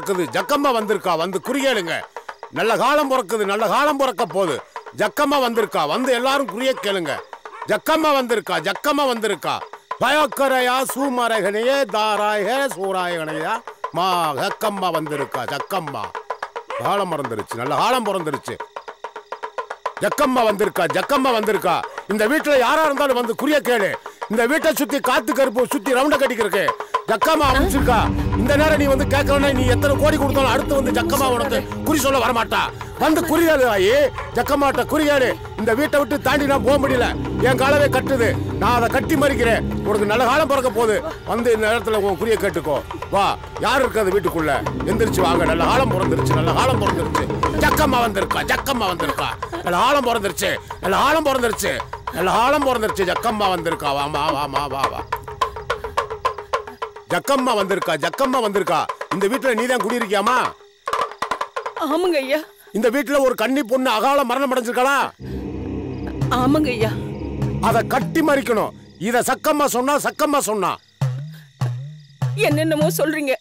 பிறக்குது. ஜக்கம்மா வந்திருக்கா? வந்து குறியேளுங்க. நல்ல காலம் பிறக்குது. நல்ல காலம் பிறக்க போகுது. ஜக்கம்மா வந்திருக்கா? வந்து எல்லாரும் குறிய கேளுங்க. ஜக்கம்மா வந்திருக்கா? ஜக்கம்மா வந்திருக்கா? பயக்கரையா சூமரகனையே தாராய சூராயகனையா மா ஜக்கம்மா வந்திருக்கா? ஜக்கம்மா. காலம் பிறந்துருச்சு. நல்ல காலம் பிறந்துருச்சு. ஜக்கம்மா வந்திருக்கா? ஜக்கம்மா வந்திருக்கா? இந்த வீட்டுல யாரா இருந்தாலும் வந்து குறிய கேளு. இந்த வீட்டை சுத்தி காத்து கருப்பு சுத்தி ரவுண்ட கட்டிக்கிறக்கு ஜக்கம்மா அமைச்சிருக்கா இந்த நேரம் நீ வந்து கேட்கலன்னா நீ எத்தனை கோடி கொடுத்தாலும் அடுத்து வந்து ஜக்கம்மா உனக்கு குறி சொல்ல வரமாட்டா. வந்து குறியாடு ஆயி. ஜக்கம்மாட்ட குறியாடு இந்த வீட்டை விட்டு தாண்டி நான் போக முடியல. என் காலவே கட்டுது. நான் அதை கட்டி மறிக்கிறேன். உனக்கு நல்ல காலம் பிறக்க போகுது. வந்து இந்த நேரத்துல உன் குறிய கேட்டுக்கோ. வா. யார் இருக்காது வீட்டுக்குள்ள? எந்திரிச்சு வாங்க. நல்ல காலம் பிறந்துருச்சு. நல்ல காலம் பிறந்துருச்சு. ஜக்கம்மா வந்திருக்கா. ஜக்கம்மா வந்திருக்கா. நல்ல ஆழம் பிறந்துருச்சு. நல்ல ஆழம் பிறந்துருச்சு. நல்ல ஆழம் பிறந்துருச்சு. ஜக்கம்மா வந்திருக்கா. வாமா வாமா வா வா. ஜக்கம்மா வந்திருக்கா ஜக்கம்மா வந்திருக்கா. இந்த வீட்டுல நீதான் குடியிருக்கியாமா? ஆமாங்க ஐயா. இந்த வீட்டுல ஒரு கன்னி பொண்ணு அகால மரணம் அடைஞ்சிருக்காளா? ஆமாங்க ஐயா. அதை கட்டி மறிக்கணும். இத சக்கம்மா சொன்னா சக்கம்மா சொன்னா. என்னென்னமோ சொல்றீங்க.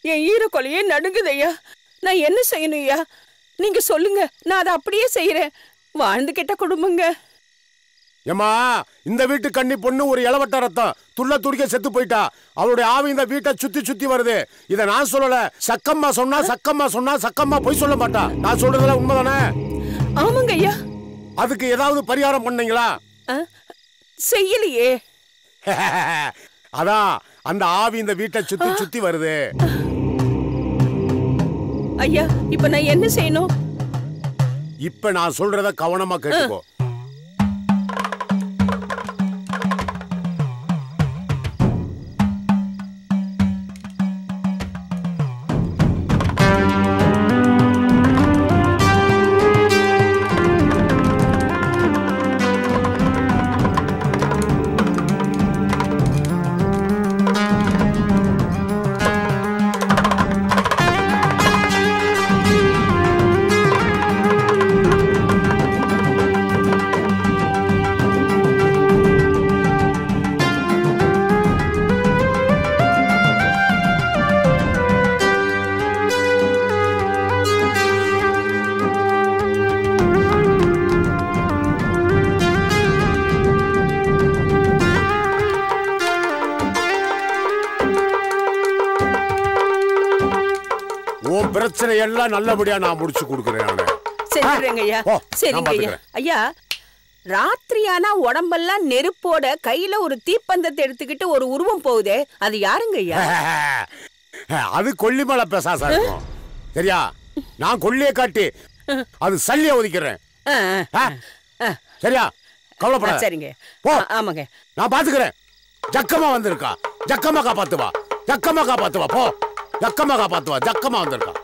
என் ஈரக்கொலையே நடுங்குது ஐயா. நான் என்ன செய்யணும் ஐயா? நீங்க சொல்லுங்க. நான் அதை அப்படியே செய்யறேன். வாழ்ந்து கெட்ட குடும்பங்க. ஏமா இந்த வீட்டு கன்னி பொண்ணு ஒரு இளவட்ட ரத்தம் துள்ள துடிக்க செத்து போயிட்டா. அவளுடைய ஆவி இந்த வீட்டை சுத்தி சுத்தி வருது. இத நான் சொல்லல. சக்கம்மா சொன்னா சக்கம்மா சொன்னா சக்கம்மா பொய் சொல்ல மாட்டா. நான் சொல்றதுல உண்மைதானே? ஆமாங்க ஐயா. அதுக்கு ஏதாவது பரிகாரம் பண்ணீங்களா? செய்யலையே. அதான் அந்த ஆவி இந்த வீட்டை சுத்தி சுத்தி வருது. ஐயா இப்ப நான் என்ன செய்யணும்? இப்ப நான் சொல்றத கவனமா கேட்டுக்கோ. எல்லாம் நல்லபடியா நான் முடிச்சு கொடுக்குறேன் நானு. செஞ்சுறேங்க ஐயா சரிங்க ஐயா ராத்திரியானா உடம்பெல்லாம் நெருப்போட கையில ஒரு தீப்பந்தத்தை எடுத்துக்கிட்டு ஒரு உருவம் போகுதே அது யாருங்க ஐயா அது கொல்லிமலை பேசாசா இருக்கும். சரியா? நான் கொல்லியை காட்டி அது சல்லிய ஒதுக்கிறேன். சரியா ஆ, கவலைப்படாத. சரிங்க. போ. ஆமாங்க. நான் பாத்துக்கிறேன். ஜக்கமா வந்திருக்கா. ஜக்கமா காப்பாத்துவா. ஜக்கமா காப்பாத்துவா. போ. ஜக்கமா காப்பாத்துவா. ஜக்கமா வந்திருக்கா.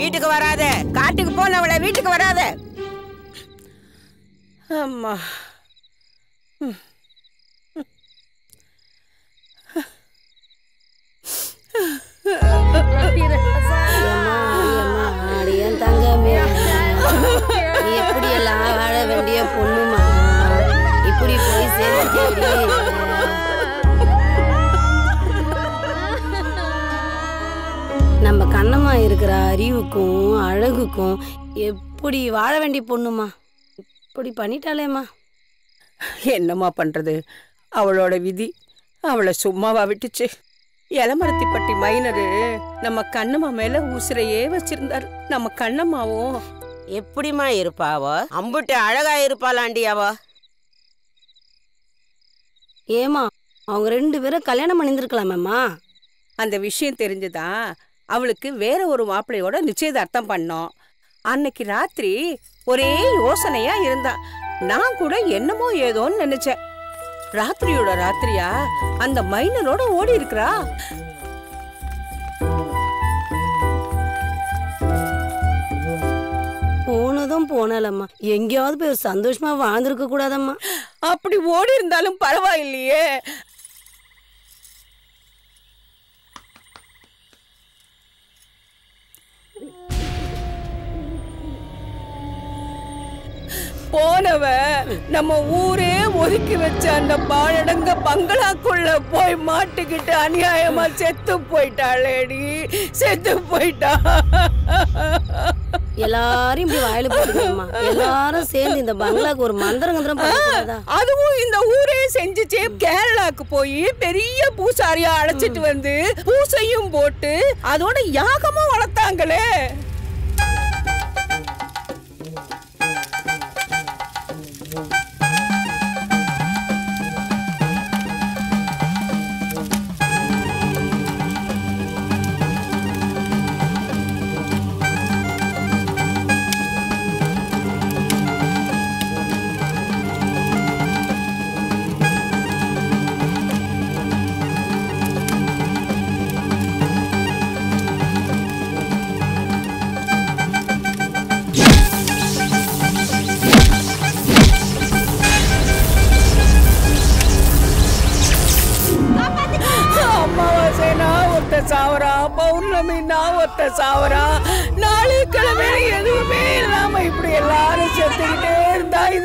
வீட்டுக்கு வராத. காட்டுக்கு போனவள வீட்டுக்கு வராத. அம்மா. வேண்டிய பொண்ணுமா? இப்படி பண்ணிட்டாலேம்மா என்னம்மா பண்றது? அவளோட விதி. அவளை சும்மாவா விட்டுச்சு. இளமரத்திப்பட்டி மைனரு நம்ம கண்ணம்மா மேல உசிரையே வச்சிருந்தாரு. நம்ம கண்ணம்மாவும். எப்படிம்மா இருப்பா அவ? அம்புட்டு அழகா இருப்பாளாண்டி அவ? ஏமா அவங்க ரெண்டு பேரும் கல்யாணம் பண்ணியிருந்துருக்கலாமேம்மா அந்த விஷயம் தெரிஞ்சுதான் அவளுக்கு வேற ஒரு மாப்பிள்ளையோட நிச்சயதார்த்தம் பண்ணோம். அன்னைக்கு ராத்திரி ஒரே யோசனையா இருந்தா. நான் கூட என்னமோ ஏதோன்னு நினைச்சேன். ராத்திரியோட ராத்திரியா? அந்த மைனரோட ஓடி இருக்கிறா? போனதும் போனாலம்மா. எங்கேயாவது போய் சந்தோஷமா வாழ்ந்திருக்க கூடாதம்மா. அப்படி ஓடி இருந்தாலும் பரவாயில்லையே. போனவ நம்ம ஊரே ஒதுக்கி வச்ச அந்த பாழடங்க பங்களாக்குள்ள போய் மாட்டிக்கிட்டு அநியாயமா செத்து போயிட்டாளேடி. செத்து போயிட்டா. எல்லாரும் இப்படி வாயில போட்டுக்கணுமா? எல்லாரும் சேர்ந்து இந்த பங்களாக்கு ஒரு மந்திரம் பண்ணக்கூடாதா அதுவும் இந்த ஊரே செஞ்சுச்சே. கேரளாக்கு போய் பெரிய பூசாரியா அழைச்சிட்டு வந்து பூசையும் போட்டு அதோட யாகமும் வளர்த்தாங்களே.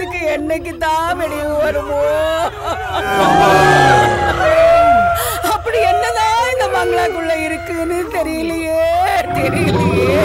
இதுக்கு என்னைக்கு தான் வெளியே வருமோ? அப்படி என்னதான் இந்த பங்களாக்குள்ள இருக்குன்னு தெரியலையே தெரியலையே.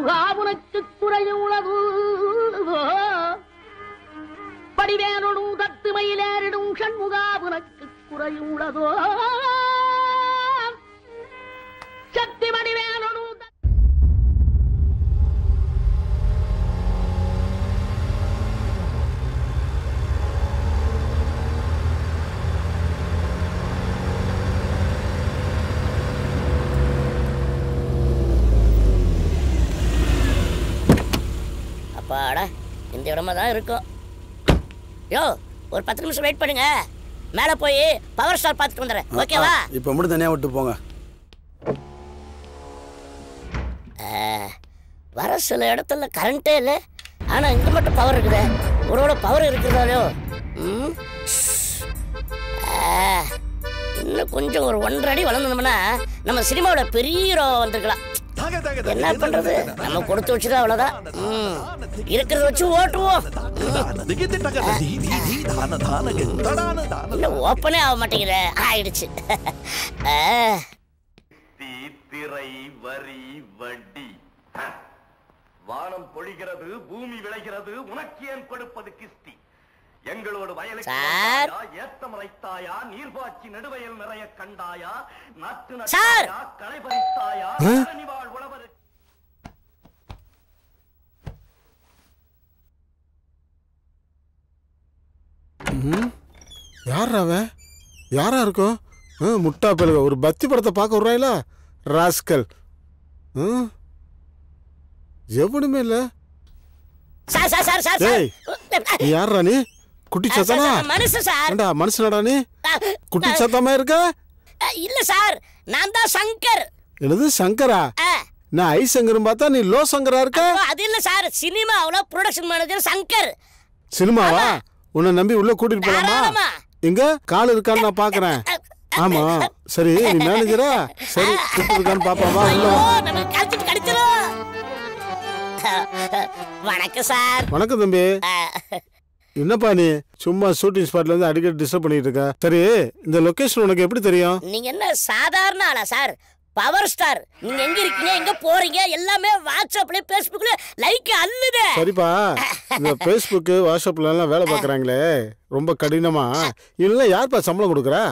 முகா உனக்கு குறையும் உலகோ வடிவேனுடும் தத்து மயிலேறிடும் உனக்கு குறையும் உலகோ இடமா தான் இருக்கும். யோ ஒரு பத்து நிமிஷம் வெயிட் பண்ணுங்க. மேலே போய் பவர் ஸ்டார் பார்த்துட்டு வந்துடுறேன். ஓகேவா இப்போ மட்டும் தனியாக விட்டு போங்க. வர சில இடத்துல கரண்ட்டே இல்லை. ஆனால் இங்கே மட்டும் பவர் இருக்குதே. ஒருவேளை பவர் இருக்கிறதாலோ இன்னும் கொஞ்சம் ஒரு ஒன்றரை அடி வளர்ந்தோம்னா நம்ம சினிமாவோட பெரிய ஹீரோ வந்திருக்கலாம். என்ன பண்றது? நம்ம கொடுத்து வச்சது அவ்வளவுதான். இருக்கிறத வச்சு ஓட்டுவோம். இன்னும் ஓப்பனே ஆக மாட்டேங்குதே. ஆயிடுச்சு. தீத்திரை வரி வட்டி. வானம் பொழிகிறது பூமி விளைகிறது உனக்கு ஏன் கொடுப்பது கிஸ்தி? எங்களோடு வயலுக்கு சார். வந்தாயா, ஏத்தம் ரைத்தாயா நீர்பாய்ச்சி நெடுவயல் நிறைய கண்டாயா? நாட்டு சார். நட்டாயா களை பறித்தாயா கழனிவாழ் உழவரு யார் அவன் யாரா இருக்கும் முட்டா பழுக ஒரு பத்தி படத்தை பார்க்க விட்றாங்களா ராஸ்கல்? எவனுமே இல்ல. சார் சார் சார் சார் யாரா நீ? குட்டி சத்தானா சார், மனுஷன் சார். ஏண்டா மனுஷனடா நீ? குட்டி சத்தமா இருக்க? இல்ல சார் நான் தான் சங்கர். என்னது சங்கரா? நான் ஐ சங்கரும் பார்த்தா நீ லோ சங்கரா இருக்க? அது இல்ல சார் சினிமாவுல ப்ரொடக்ஷன் மேனேஜர் சங்கர். சினிமாவா? உன்னை நம்பி உள்ள கூட்டிட்டு போலாமா. எங்க? கால் இருக்கான்னு நான் பாக்குறேன் ஆமா. சரி நீ மேனேஜரா சரி இருக்கான்னு பாப்பா வா உள்ள ஐயோ வா. நம்ம கழிச்சிட்டு கடிச்சிரும். வணக்கம் சார். வணக்கம் தம்பி. என்னப்பா நீ? சும்மா ஷூட்டிங் ஸ்பாட்ல இருந்து அடிக்கடி டிஸ்டர்ப் பண்ணிட்டு இருக்க. சரி இந்த லொகேஷன் உனக்கு எப்படி தெரியும்? நீங்க என்ன சாதாரண ஆளா சார்? பவர் ஸ்டார் நீங்க எங்க இருக்கீங்க எங்க போறீங்க எல்லாமே வாட்ஸ்அப்ல பேஸ்புக்ல லைக் அள்ளுதே. சரிப்பா. இந்த ஃபேஸ்புக்கு வாட்ஸ்அப்ல எல்லாம் வேலை பார்க்கறாங்களே. ரொம்ப கடினமா. இல்ல யார்ப்பா சம்பளம் கொடுக்குறா?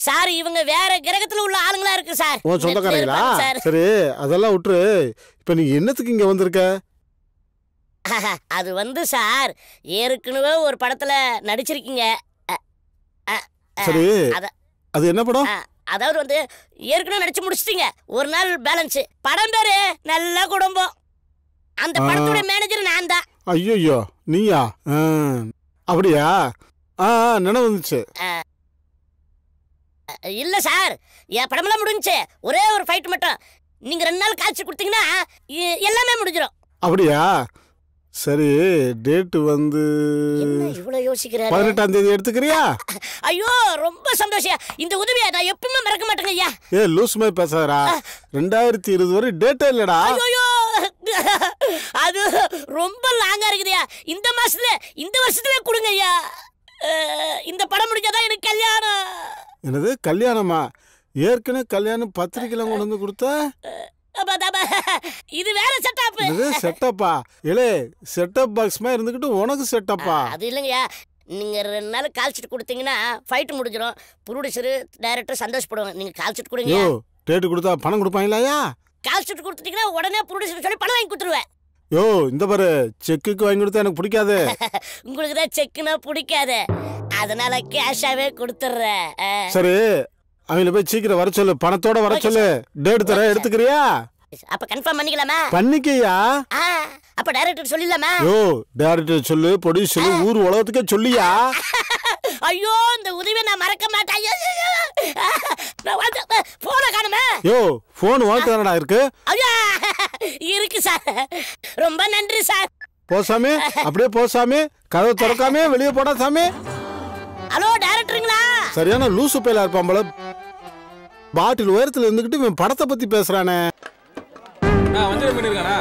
சார் இவங்க வேற கிரகத்துல உள்ள ஆளுங்களா இருக்கு சார். உன் சொந்தக்காரங்களா? சார். சரி அதெல்லாம் விட்டுரு. இப்ப நீ என்னத்துக்கு இங்க வந்திருக்க? அது வந்து சார் ஏற்கனவே ஒரு படத்துல நடிச்சிருக்கீங்க. சரி அத- என்ன படம்? அதாவது வந்து ஏற்கனவே நடிச்சு முடிச்சிட்டீங்க. ஒரு நாள் பேலன்ஸ். படம் பேரு நல்ல குடும்பம். அந்த. படத்தோட மேனேஜர் நான் தான் ஐயோ நீயா? அப்படியா? ஆ நினைவு வந்துச்சு. இல்ல சார் என் படமெல்லாம் முடிஞ்சுச்சு. ஒரே ஒரு ஃபைட் மட்டும். நீங்க ரெண்டு நாள் காய்ச்சி கொடுத்தீங்கன்னா எல்லாமே முடிஞ்சிடும் அப்படியா? சரி டேட்டு வந்து என்ன இவ்வளவு யோசிக்கிறாரு? பதினெட்டாம் தேதி எடுத்துக்கிறியா? ஐயோ ரொம்ப சந்தோஷம். இந்த உதவியை நான் எப்பவுமே மறக்க மாட்டேங்க ஐயா. ஏ லூஸ் மாதிரி பேசாதடா. ரெண்டாயிரத்தி இருபது வரை டேட்டே இல்லடா. ஐயோ அது ரொம்ப லாங்கா இருக்குதுயா. இந்த மாசத்துல இந்த வருஷத்துல கொடுங்க ஐயா. இந்த படம் முடிஞ்சாதான் எனக்கு கல்யாணம். என்னது கல்யாணமா? ஏற்கனவே கல்யாணம் பத்திரிக்கைலாம் கொண்டு வந்து கொடுத்த? அப்ப, அப்ப, இது வேற செட்டப் என்னது செட்டப்பா இலே செட்டப் பாக்ஸ் மாதிரி இருந்துக்கிட்டு உனக்கு செட்டப்பா அது இல்லைங்கய்யா. நீங்க ரெண்டு நாள் கால்ச்சிட்டு கொடுத்தீங்கன்னா ஃபைட் முடிஞ்சிடும் ப்ரொடியூசர் டைரக்டர் சந்தோஷப்படுவாங்க நீங்க கால்ச்சிட்டு கொடுங்க யோ டேட்டு கொடுத்தா பணம் கொடுப்பாங்களாயா கால்ச்சிட்டு கொடுத்துட்டீங்கன்னா உடனே ப்ரொடியூசர் சொல்லி பணம் வாங்கி கொடுத்துருவேன். யோ இந்த பாரு செக்குக்கு வாங்கி கொடுத்தா எனக்கு பிடிக்காது. உங்களுக்கு தான் செக்குனா பிடிக்காது. அதனால கேஷாவே கொடுத்துட்றேன். சரி அவங்கள போய் சீக்கிரம் வர சொல்லு. பணத்தோட வர சொல்லு. டேட் தர எடுத்துக்கிறியா? அப்ப கன்ஃபார்ம் பண்ணிக்கலாமா? பண்ணிக்கையா? ஆ, அப்ப டைரக்டர் சொல்லிடலாமா? யோ டேரக்டர் சொல்லு ப்ரொடியூசர் ஊர் உலகத்துக்கே சொல்லியா? ஐயோ இந்த உதவியை நான் மறக்க மாட்டேன். போன காணுமே? யோ போன் வாங்கிட்டு தானடா இருக்கு? ஐயா இருக்கு சார். ரொம்ப நன்றி சார். போ சாமி அப்படியே போ சாமி. கதவை திறக்காமே வெளியே போடா சாமி. ஹலோ டைரக்டருங்களா சரியான லூசு பையலா இருப்பான் போல. பாட்டில் உயரத்துல இருந்துகிட்டு இவன் படத்தை பத்தி பேசுறானே. வஞ்சரம் பண்ணிருக்கானா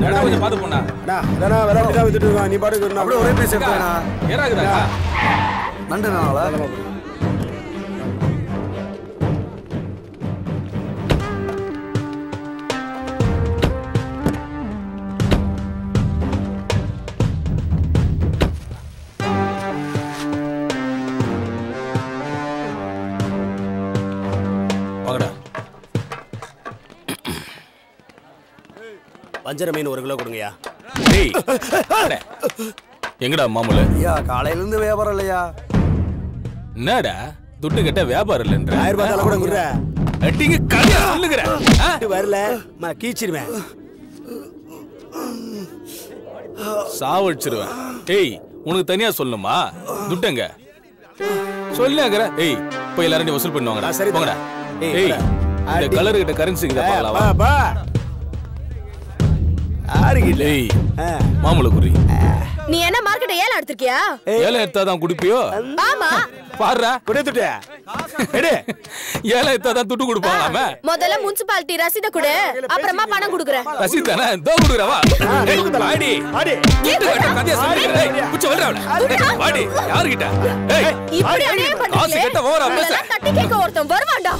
இடம் கொஞ்சம் பார்த்து போண்ணா. நீ பாட்டுக்கு அப்படியே ஒரே பேச நண்டு நாளா வஞ்சர மீன் ஒரு கிலோ கொடுங்கய்யா. டேய். எங்கடா மாமூல? ஐயா காலையில இருந்து வியாபாரம் இல்லையா? என்னடா? துட்டு கட்ட வியாபாரம் இல்லைன்ற? ஆயிரம் ரூபாய் கூட குடுற. அட்டிங்க கல்யா சொல்லுகிற? வரல நான் கீச்சிருவேன். சாவடிச்சிருவேன். ஏய் உனக்கு தனியா சொல்லணுமா? துட்டங்க. சொல்லுங்கிற ஏய் போய் எல்லாரும் வசூல் பண்ணுவாங்கடா. சரி, போங்கடா. ஏய். இந்த. கலர் கிட்ட கரன்சி கிட்ட பார்க்கலாம்? வா. ஏய் மாமூல குறி நீ என்ன மார்க்கெட்ட ஏல எடுத்திருக்கியா? ஏழை எடுத்தாதான் குடிப்பியோ? ஆமா. பாடுறா குடித்துட்டு. எடு. ஏழை எடுத்தாதான் துட்டு கொடுப்பாங்களாம முதல்ல முனிசிபாலிட்டி ரசீத கொடு. அப்புறமா பணம் குடுக்குறேன். ரசீத் தானே தோ கொடுக்குறவா வாடி. ஆடி துட்டு கட்ட கதையா சொல்லிக்கிறேன் ஏய், குச்சி வர்றா வாடி யாருகிட்ட? ஏய் இப்படி அநியாயம் காசு பண்றீங்களே. கேட்ட ஓவரா பேச தட்டி கேட்க ஒருத்தன் வருவான்டா.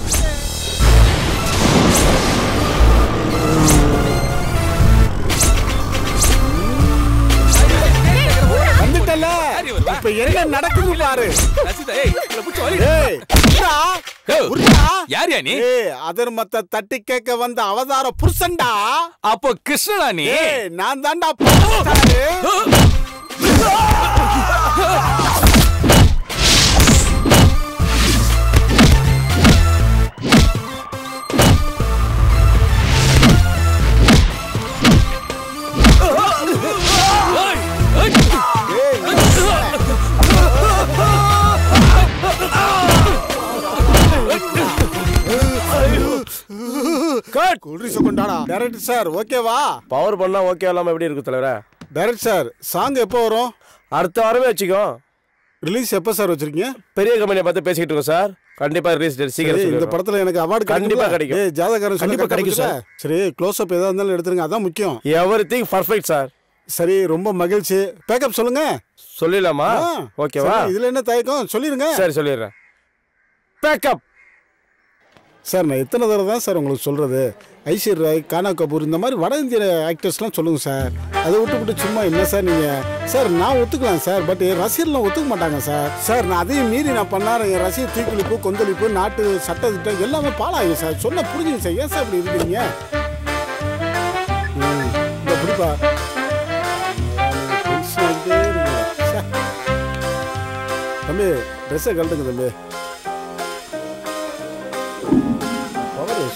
இப்ப என்ன நடக்குது பாரு. யார்யா நீ? அதர்மத்தை தட்டி கேட்க வந்த அவதார புருஷன்டா. அப்போ கிருஷ்ணனா நீ? நான் தான்டா கட் குல்ட்ரிஸ் கொண்டாடா டைரக்டர் சார் ஓகேவா பவர் பண்ணா ஓகே இல்லாம எப்படி இருக்கு தலைவரே? டைரக்டர் சார் சாங் எப்போ வரும்? அடுத்த வாரமே வச்சுக்கோ. ரிலீஸ் எப்போ சார் வச்சிருக்கீங்க? பெரிய கம்பெனியை பார்த்து பேசிக்கிட்டு இருக்கோம் சார் கண்டிப்பா ரிலீஸ் சீக்கிரம் இந்த. படத்துல எனக்கு அவார்டு கண்டிப்பா கிடைக்கும். ஏய் ஜாதகாரன் கண்டிப்பா கிடைக்கும் சார் சரி க்ளோஸ் அப் எதா இருந்தாலும் எடுத்துருங்க அதான் முக்கியம். எவ்ரி திங் பர்ஃபெக்ட் சார் சரி ரொம்ப மகிழ்ச்சி. பேக்கப் சொல்லுங்க. சொல்லிடலாமா? ஓகேவா இதுல என்ன தயக்கம்? சொல்லிருங்க. சரி சொல்லிடுறேன். பேக்கப் சார் நான் எத்தனை தடவை தான் சார் உங்களுக்கு சொல்கிறது ஐஸ்வர் ராய் கானா கபூர் இந்த மாதிரி வட இந்திய ஆக்டர்ஸ்லாம் சொல்லுங்கள் சார். அதை விட்டு விட்டு சும்மா என்ன சார் நீங்கள் சார் நான் ஒத்துக்கலாம் சார் பட் என் ரசிகர்லாம் ஒத்துக்க மாட்டாங்க சார். சார் நான் அதையும் மீறி நான் பண்ணார் என் ரசிகர் தீக்குளிப்பு கொந்தளிப்பு நாட்டு சட்ட திட்டம் எல்லாமே பாலாகும் சார். சொன்ன புரிஞ்சுங்க சார் ஏன் சார் இப்படி இருக்கிறீங்க ம், இந்த பிடிப்பா. இருக்கீங்க. தம்பி ட்ரெஸ்ஸை கழட்டுங்க தம்பி.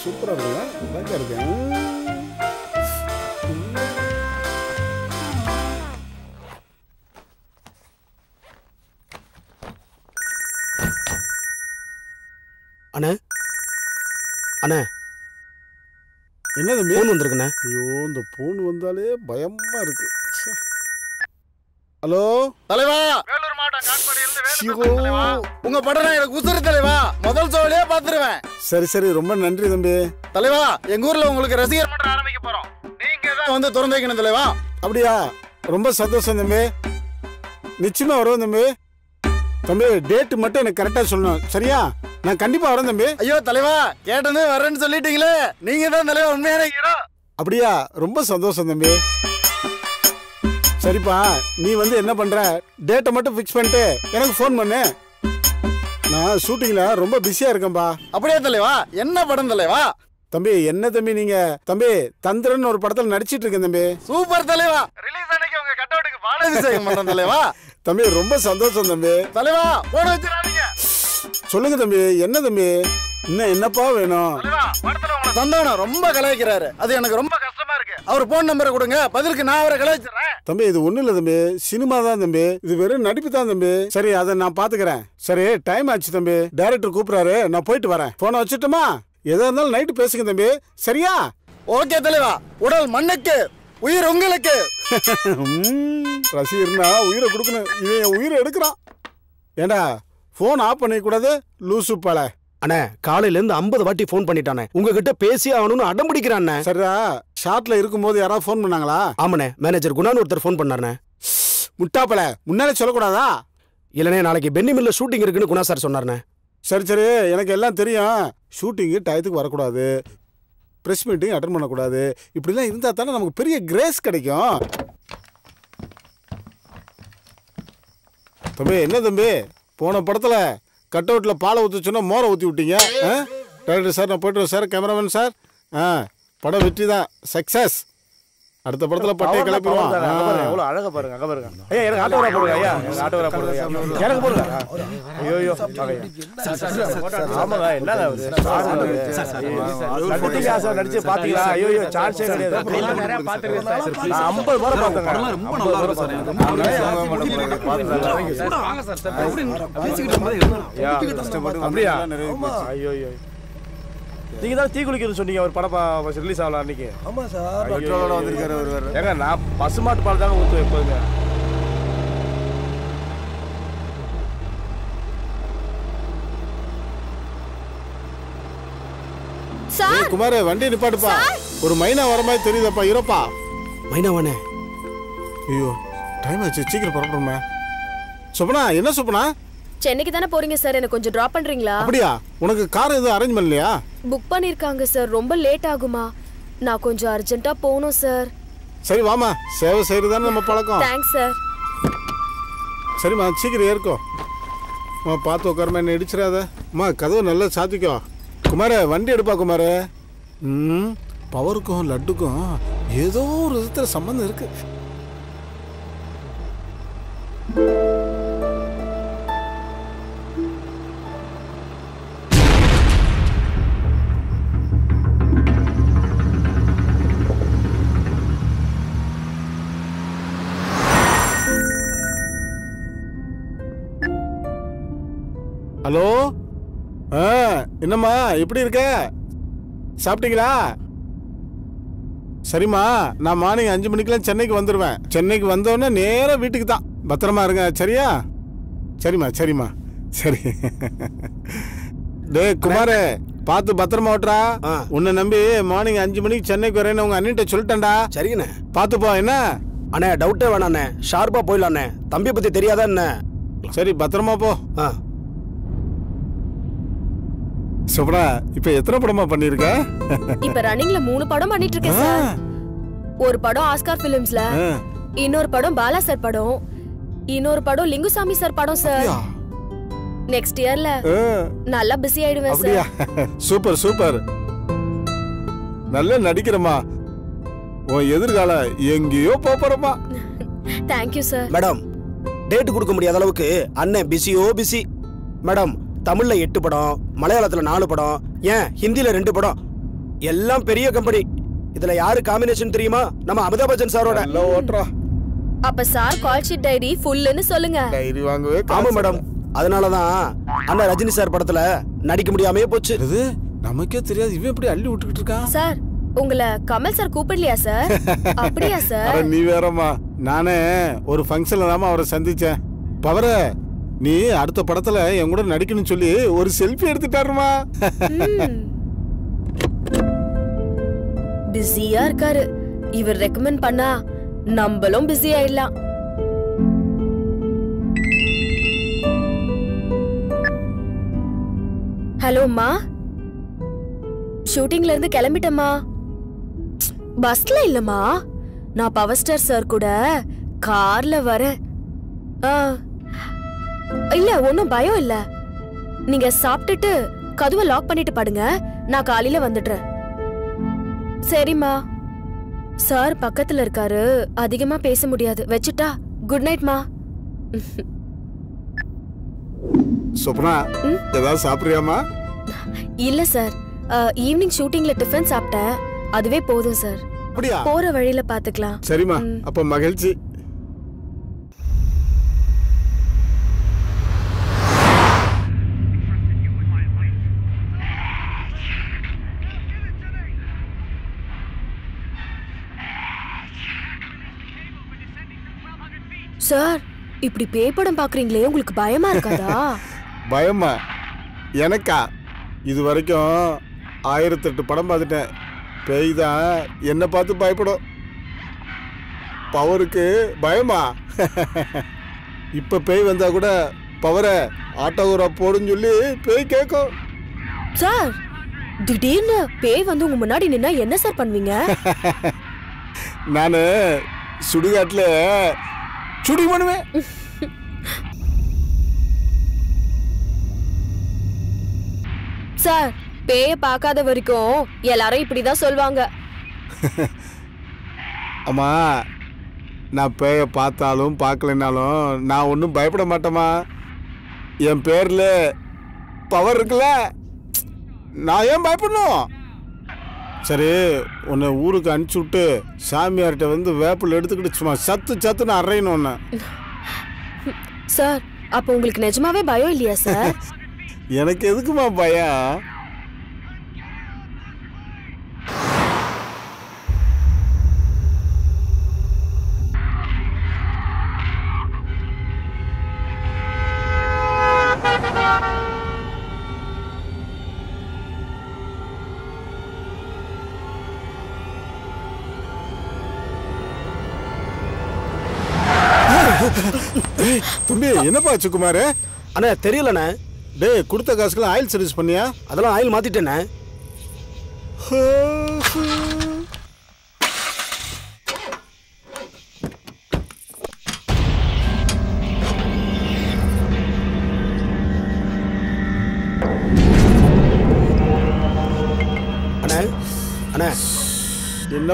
சூப்பராக இருக்குங்க அழகாக இருக்கு அண்ணே. அண்ணே. என்ன தம்பி? ஃபோன் வந்திருக்குண்ணே. ஐயோ இந்த பூன் வந்தாலே பயமா இருக்கு. ச்சே. ஹலோ? தலைவா! வேலூர் மாவட்டம் உங்க படம் எனக்கு உசுறு தலைவா. முதல் சோழியே பாத்துருவேன் சரி சரி. ரொம்ப நன்றி தம்பி. தலைவா எங்க ஊர்ல உங்களுக்கு ரசிகர் மன்றம் ஆரம்பிக்க போறோம். நீங்க தான் வந்து திறந்து வைக்கணும் தலைவா. அப்படியா? ரொம்ப சந்தோஷம் தம்பி. நிச்சயமா வருவோம் தம்பி. தம்பி டேட் மட்டும் எனக்கு கரெக்டாக சொல்லணும். சரியா? நான் கண்டிப்பா வரேன் தம்பி. ஐயோ தலைவா கேட்டது வரேன்னு சொல்லிட்டீங்களே. நீங்க தான் தலைவா உண்மையான ஹீரோ. அப்படியா? ரொம்ப சந்தோஷம் தம்பி. சரிப்பா நீ வந்து என்ன பண்ற? டேட்டை மட்டும் ஃபிக்ஸ் பண்ணிட்டு எனக்கு ஃபோன் பண்ணு. நான் ஷூட்டிங்ல ரொம்ப பிஸியா இருக்கேன்பா. அப்படியே தலைவா என்ன படம் தலைவா? தம்பி என்ன தம்பி நீங்க? தம்பி தந்திரன் ஒரு படத்துல நடிச்சிட்டு இருக்கேன் தம்பி. சூப்பர் தலைவா. ரிலீஸ் அன்னைக்கு உங்க கட்டவுட்டுக்கு பாலாபிஷேகம் பண்றேன் தலைவா? தம்பி ரொம்ப சந்தோஷம் தம்பி. தலைவா போன வச்சிடாதீங்க. சொல்லுங்க தம்பி என்ன தம்பி? இன்னும் என்னப்பா வேணும்? சந்தானம் ரொம்ப கலாய்க்கிறாரு. அது எனக்கு ரொம்ப கஷ்டமா இருக்கு. அவர் போன் நம்பரை கொடுங்க. பதிலுக்கு நான் அவரை கலாய்ச்சிடுறேன் தம்பி இது ஒண்ணும் இல்ல தம்பி. சினிமா தான் தம்பி. இது வெறும் நடிப்பு தான் தம்பி. சரி அதை நான் பாத்துக்கிறேன். சரி டைம் ஆச்சு தம்பி. டைரக்டர் கூப்பிடுறாரு. நான் போயிட்டு வரேன். போனை வச்சுட்டுமா? எதா இருந்தாலும் நைட்டு பேசுங்க தம்பி. சரியா? ஓகே தலைவா. உடல் மண்ணுக்கு உயிர் உங்களுக்கு. ம், ரசிகர்னா உயிரை கொடுக்கணும். இவன் உயிரை எடுக்கிறான். ஏண்டா ஃபோன் ஆஃப் பண்ணிக்கூடாது லூசு பல. அண்ணே காலையில இருந்து ஐம்பது வாட்டி ஃபோன் பண்ணிட்டானே. உங்ககிட்ட பேசி ஆகணும்னு அடம் பிடிக்கிறானே சரிடா ஷார்ட்ல இருக்கும்போது யாராவது ஃபோன் பண்ணாங்களா? ஆமாண்ணே மேனேஜர் குணான்னு ஒருத்தர் ஃபோன் பண்ணாருண்ணே. முட்டாப்பல முன்னாலே சொல்லக்கூடாதா? இல்லைண்ணே நாளைக்கு பென்னி மில்ல ஷூட்டிங் இருக்குன்னு குணா சார் சொன்னார்ண்ணே. சரி சரி எனக்கு எல்லாம் தெரியும். ஷூட்டிங்கு டயத்துக்கு வரக்கூடாது. ப்ரெஸ் மீட்டிங் அட்டன் பண்ணக்கூடாது. இப்படிலாம் இருந்தால் தானே நமக்கு பெரிய கிரேஸ் கிடைக்கும். தம்பி என்ன தம்பி? போன படத்தில் கட் அவுட்டில் பாலை ஊற்றி மோரை ஊற்றி விட்டீங்க. ஆ? டைரக்டர் சார் நான் போய்ட்டு வரேன். Sir cameraman sir. ஆ படம் வெற்றி தான் சக்ஸஸ் அடுத்த படத்தில் பட்டையை கிளப்பிடுவான். அங்க பாருங்க, எவ்வளவு அழகா பாருங்க அங்க பாருங்க. ஐயா எனக்கு ஆட்டோ வரா போடுங்க ஐயா. எனக்கு ஆட்டோ வரா போடுங்க ஐயா. எனக்கு போடுங்க. ஐயோ ஐயோ வாங்க. ஆமாங்க. நடிச்சீங்களா சார் நடிச்சு பாத்தீங்களா ஐயோ ஐயோ சான்ஸே கிடையாது. நான் ஐம்பது முறை பார்த்தேங்க. ஐம்பது முறை பார்த்தேன் அப்படியா ஐயோ ஐயோ நீங்க தான் தீ குளிக்கிறது சொன்னீங்க ஒரு படம் ரிலீஸ் ஆகலாம் அன்னைக்கு. ஆமா சார். பெட்ரோலோட வந்திருக்காரு ஐயோ. ஒருவர் ஏங்க நான் பசுமாட்டு பால் தாங்க ஊற்றுவேன் எப்போதுமே. ஏய், குமார் வண்டி நிப்பாட்டுப்பா. ஒரு மைனா வர மாதிரி தெரியுதப்பா இருப்பா மைனாவானே? ஐயோ டைம் ஆச்சு சீக்கிரம் புறப்படுமே சுப்பனா என்ன சுப்பனா? சென்னைக்கு தானே போறீங்க சார்? எனக்கு கொஞ்சம் டிராப் பண்றீங்களா? அப்படியா? உனக்கு கார் எதுவும் அரேஞ்ச் பண்ணலையா? புக் பண்ணிருக்காங்க சார். ரொம்ப லேட் ஆகுமா? நான் கொஞ்சம் அர்ஜென்ட்டா போகணும் சார். சரி வாமா சேவை செய்யறது தானே நம்ம பழக்கம். Thanks sir. சரிம்மா சீக்கிரம் ஏற்கோ அம்மா பார்த்து உட்காரமா என்ன இடிச்சிடாத. அம்மா கதவு நல்லா சாத்திக்கோ. குமார வண்டி எடுப்பா குமார. ம் பவருக்கும் லட்டுக்கும் ஏதோ ஒரு விதத்தில் சம்மந்தம் இருக்கு. ஹலோ? ஆ என்னம்மா எப்படி இருக்க? சாப்பிட்டீங்களா? சரிம்மா நான் மார்னிங் அஞ்சு மணிக்கெல்லாம் சென்னைக்கு வந்துடுவேன் சென்னைக்கு வந்தோடனே நேரா வீட்டுக்கு தான். பத்திரமா இருங்க சரியா? சரிம்மா சரிம்மா. சரி. டேய் குமாரே பார்த்து பத்திரமா ஓட்டுறா. உன்னை நம்பி மார்னிங் அஞ்சு மணிக்கு சென்னைக்கு வரேன்னு உங்க அண்ணிட்ட சொல்லிட்டேன்டா. சரிங்கண்ணே. பார்த்து போ என்ன? அண்ணே டவுட்டே வேணாண்ணே. ஷார்ப்பா போயிடலாண்ணே. தம்பி பத்தி தெரியாதா என்ன? சரி பத்திரமா போ. ஆ. சுப்ரா இப்ப எத்தனை படமா பண்ணிருக்க? இப்ப ரன்னிங்ல மூணு படம் பண்ணிட்டு இருக்கேன் சார். ஒரு படம் ஆஸ்கார் பிலிம்ஸ்ல. இன்னொரு படம் பாலா சார் படம் இன்னொரு படம் லிங்குசாமி சார் படம் சார். நெக்ஸ்ட் இயர்ல. நல்லா பிஸி ஆயிடுவேன் சார் சூப்பர் சூப்பர். நல்லா நடிக்கிறமா உன் எதிர்காலம் எங்கேயோ போறமா thank you sir madam date கொடுக்க முடியாத அளவுக்கு அண்ணன் பிஸியோ பிஸி மேடம் தமிழ்ல எட்டு படம் மலையாளத்துல நாலு படம் ஏன் ஹிந்தில ரெண்டு படம்? எல்லாம் பெரிய கம்பெனி இதுல யாரு காம்பினேஷன் தெரியுமா? நம்ம அமிதாப் பச்சன் சாரோட. அப்ப சார் கால் ஷீட் டைரி ஃபுல்லுன்னு சொல்லுங்க. டைரி வாங்கவே ஆமா மேடம் அதனாலதான் அண்ணன் ரஜினி சார் படத்துல நடிக்க முடியாமே போச்சு. இது நமக்கே தெரியாது. இவன் எப்படி அள்ளி விட்டுக்கிட்டு இருக்கான் சார் உங்களை கமல் சார் கூப்பிடலையா சார்? அப்படியா சார்? நீ வேறம்மா. நானே ஒரு ஃபங்க்ஷன்ல தாமா அவரை சந்திச்சேன். பவர நீ அடுத்த படத்துல என் கூட நடிக்கணும்னு சொல்லி ஒரு செல்ஃபி எடுத்துட்டாருமா? பிஸியா இருக்காரு. இவர் ரெக்கமெண்ட் பண்ணா நம்மளும் பிஸி ஆயிடலாம். ஹலோ அம்மா. ஷூட்டிங்ல இருந்து கிளம்பிட்டேம்மா. பஸ்ல இல்லம்மா. நான் பவர் ஸ்டார் சார் கூட கார்ல வரேன். ஆ. இல்ல ஒன்றும் பயம் இல்ல. நீங்க சாப்பிட்டுட்டு கதவை லாக் பண்ணிட்டு படுங்க. நான் காலையில வந்துடுறேன். சரிம்மா. சார் பக்கத்துல இருக்காரு. அதிகமா பேச முடியாது. வச்சுட்டா குட் நைட்மா சொப்னா ஏதாவது சாப்பிடுறியாமா இல்ல சார். ஈவினிங் ஷூட்டிங்ல டிஃபன் சாப்பிட்டேன். அதுவே போதும் சார். போற வழியில பாத்துக்கலாம். சரிம்மா. அப்ப மகிழ்ச்சி. சார் இப்படி பேய் படம் பாக்குறீங்களே உங்களுக்கு பயமா இருக்காதா? பயமா? எனக்கா? இது வரைக்கும் ஆயிரத்தெட்டு படம் பார்த்துட்டேன். பேய் தான் என்னை பார்த்து பயப்படும். பவருக்கு பயமா? இப்போ பேய் வந்தா கூட பவரை ஆட்டோகிரா போடுன்னு சொல்லி பேய் கேட்கும் சார் திடீர்னு பேய் வந்து உங்க முன்னாடி நின்னா என்ன சார் பண்ணுவீங்க? நான் சுடுகாட்டில் சுடி பண்ணுவேன். சார் பேய பார்க்காத வரைக்கும் எல்லாரும் இப்படிதான் சொல்வாங்க. அம்மா நான் பேயை பார்த்தாலும் பார்க்கலைனாலும் நான் ஒன்றும் பயப்பட மாட்டேம்மா. என் பேரில் பவர் இருக்குல்ல? நான் ஏன் பயப்படணும்? சரி உன்னை ஊருக்கு அனுப்பிச்சி விட்டு சாமியார்கிட்ட வந்து வேப்பில் எடுத்துக்கிட்டு சும்மா சத்து சத்துன்னு அறையணும் உன்னை. சார் அப்போ உங்களுக்கு நிஜமாவே பயம் இல்லையா சார்? எனக்கு எதுக்குமா பயம்? தம்பி என்னப்பா சுக்குமாரு அண்ணா தெரியலண்ணே. டேய் கொடுத்த காசுக்கெல்லாம் ஆயில் சர்வீஸ் பண்ணியா? அதெல்லாம் ஆயில் மாத்திட்டேண்ணே.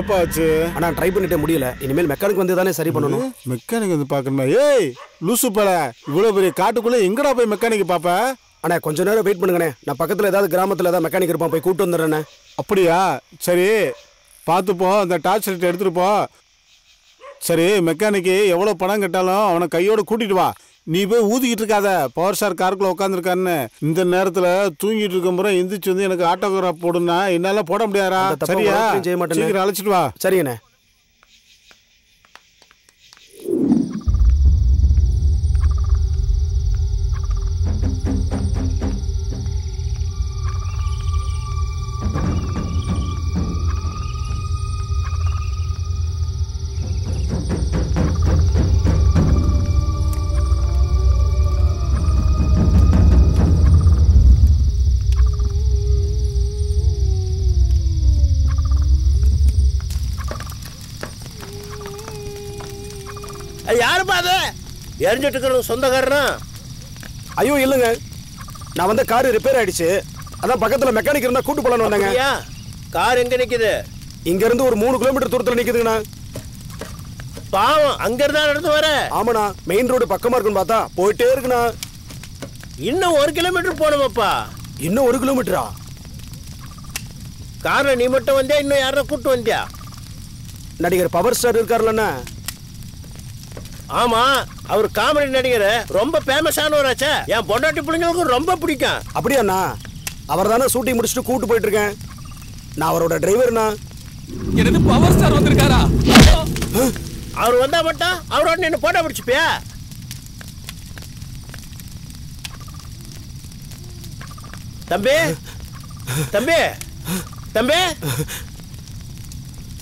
என்னப்பா ஆச்சு? அண்ணா ட்ரை பண்ணிட்டே முடியல. இனிமேல் மெக்கானிக் வந்து தானே சரி பண்ணணும். மெக்கானிக் வந்து பார்க்கணுமா? ஏய் லூசு பல. இவ்வளோ பெரிய காட்டுக்குள்ள எங்கடா போய் மெக்கானிக் பாப்ப அண்ணா கொஞ்ச நேரம் வெயிட் பண்ணுங்கண்ணே. நான் பக்கத்துல ஏதாவது கிராமத்துல ஏதாவது மெக்கானிக் இருப்பான் போய் கூட்டு வந்துடுறேண்ணே. அப்படியா? சரி பார்த்துப்போம் அந்த டார்ச் லைட் எடுத்துட்டு போ. சரி மெக்கானிக்கு எவ்வளோ பணம் கேட்டாலும் அவனை கையோட கூட்டிட்டு வா. நீ போய் ஊதிக்கிட்டு இருக்காத பவர் ஸ்டார் காருக்குள்ள உட்காந்துருக்கான்னு இந்த நேரத்துல தூங்கிட்டு இருக்கும் முறை எந்திரிச்சு வந்து எனக்கு ஆட்டோகிராஃப் போடுனா என்னால போட முடியாதா? சரியா? செய்ய மாட்டேனே. அழைச்சிட்டு வா. சரிங்கண்ணே. யாருப்பா அது? எரிஞ்சிட்டு இருக்கிற சொந்தக்காரனா? ஐயோ இல்லைங்க. நான் வந்த கார் ரிப்பேர் ஆயிடுச்சு. அதான் பக்கத்துல மெக்கானிக் இருந்தா கூட்டு போலான்னு வந்தாங்க? கார் எங்க நிக்குது? இங்க இருந்து ஒரு மூணு கிலோமீட்டர் தூரத்துல நிக்குதுங்கண்ணா. பாவம் அங்க இருந்தா நடந்து வர. ஆமாண்ணா மெயின் ரோடு பக்கமா இருக்குன்னு பார்த்தா போயிட்டே இருக்குண்ணா. இன்னும் ஒரு கிலோமீட்டர் போனோமப்பா. இன்னும் ஒரு கிலோமீட்டரா கார்ல நீ மட்டும் வந்தியா இன்னும் யாரோ கூட்டு வந்தியா? நடிகர் பவர் ஸ்டார் இருக்காருல்லண்ணா ஆமா அவர் காமெடி நடிகர் ரொம்ப ஃபேமஸானவராச்சே என் பொண்டாட்டி பிள்ளைங்களுக்கும் ரொம்ப பிடிக்கும். அப்படியாண்ணா? அவர் தானே ஷூட்டிங் முடிச்சுட்டு கூட்டு போயிட்டு இருக்கேன் நான் அவரோட டிரைவர்ண்ணா எனது பவர் ஸ்டார் வந்திருக்காரா? அவர் வந்தா மட்டும் அவரோட நின்று போட்டோ பிடிச்சிப்பியா? தம்பி தம்பி தம்பி.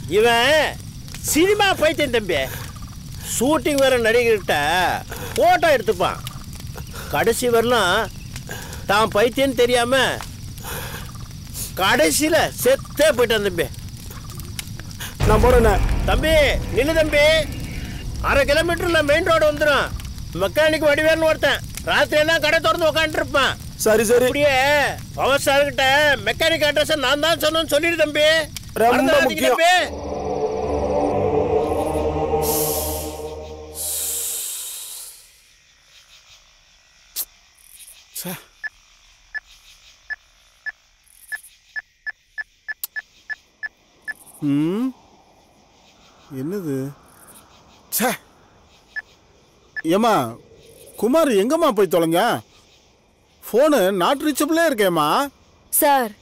இவன் சினிமா பைத்தியம் தம்பி. ஷூட்டிங் வர நடிகர்கிட்ட போட்டோ எடுத்துப்பான். கடைசி வரலாம் தான் பைத்தியம் தெரியாம கடைசியில செத்தே போயிட்டான் தம்பி. நான் போறேண்ணே. தம்பி நில்லு தம்பி. அரை கிலோமீட்டர்ல மெயின் ரோடு வந்துடும் மெக்கானிக் வடிவேல்னு ஒருத்தன். ராத்திரி எல்லாம் கடை திறந்து உட்காந்துருப்பான் சரி சரி. அப்படியே பவர் ஸ்டார் கிட்ட மெக்கானிக் அட்ரஸ் நான் தான் சொன்னேன்னு சொல்லிடு தம்பி. ரொம்ப முக்கியம். ம்? என்னது? ச்சே! ஏம்மா குமார் எங்கம்மா போய் தொலைஞ்சா? ஃபோனு நாட் ரீச்சபிளே இருக்கேம்மா. சார்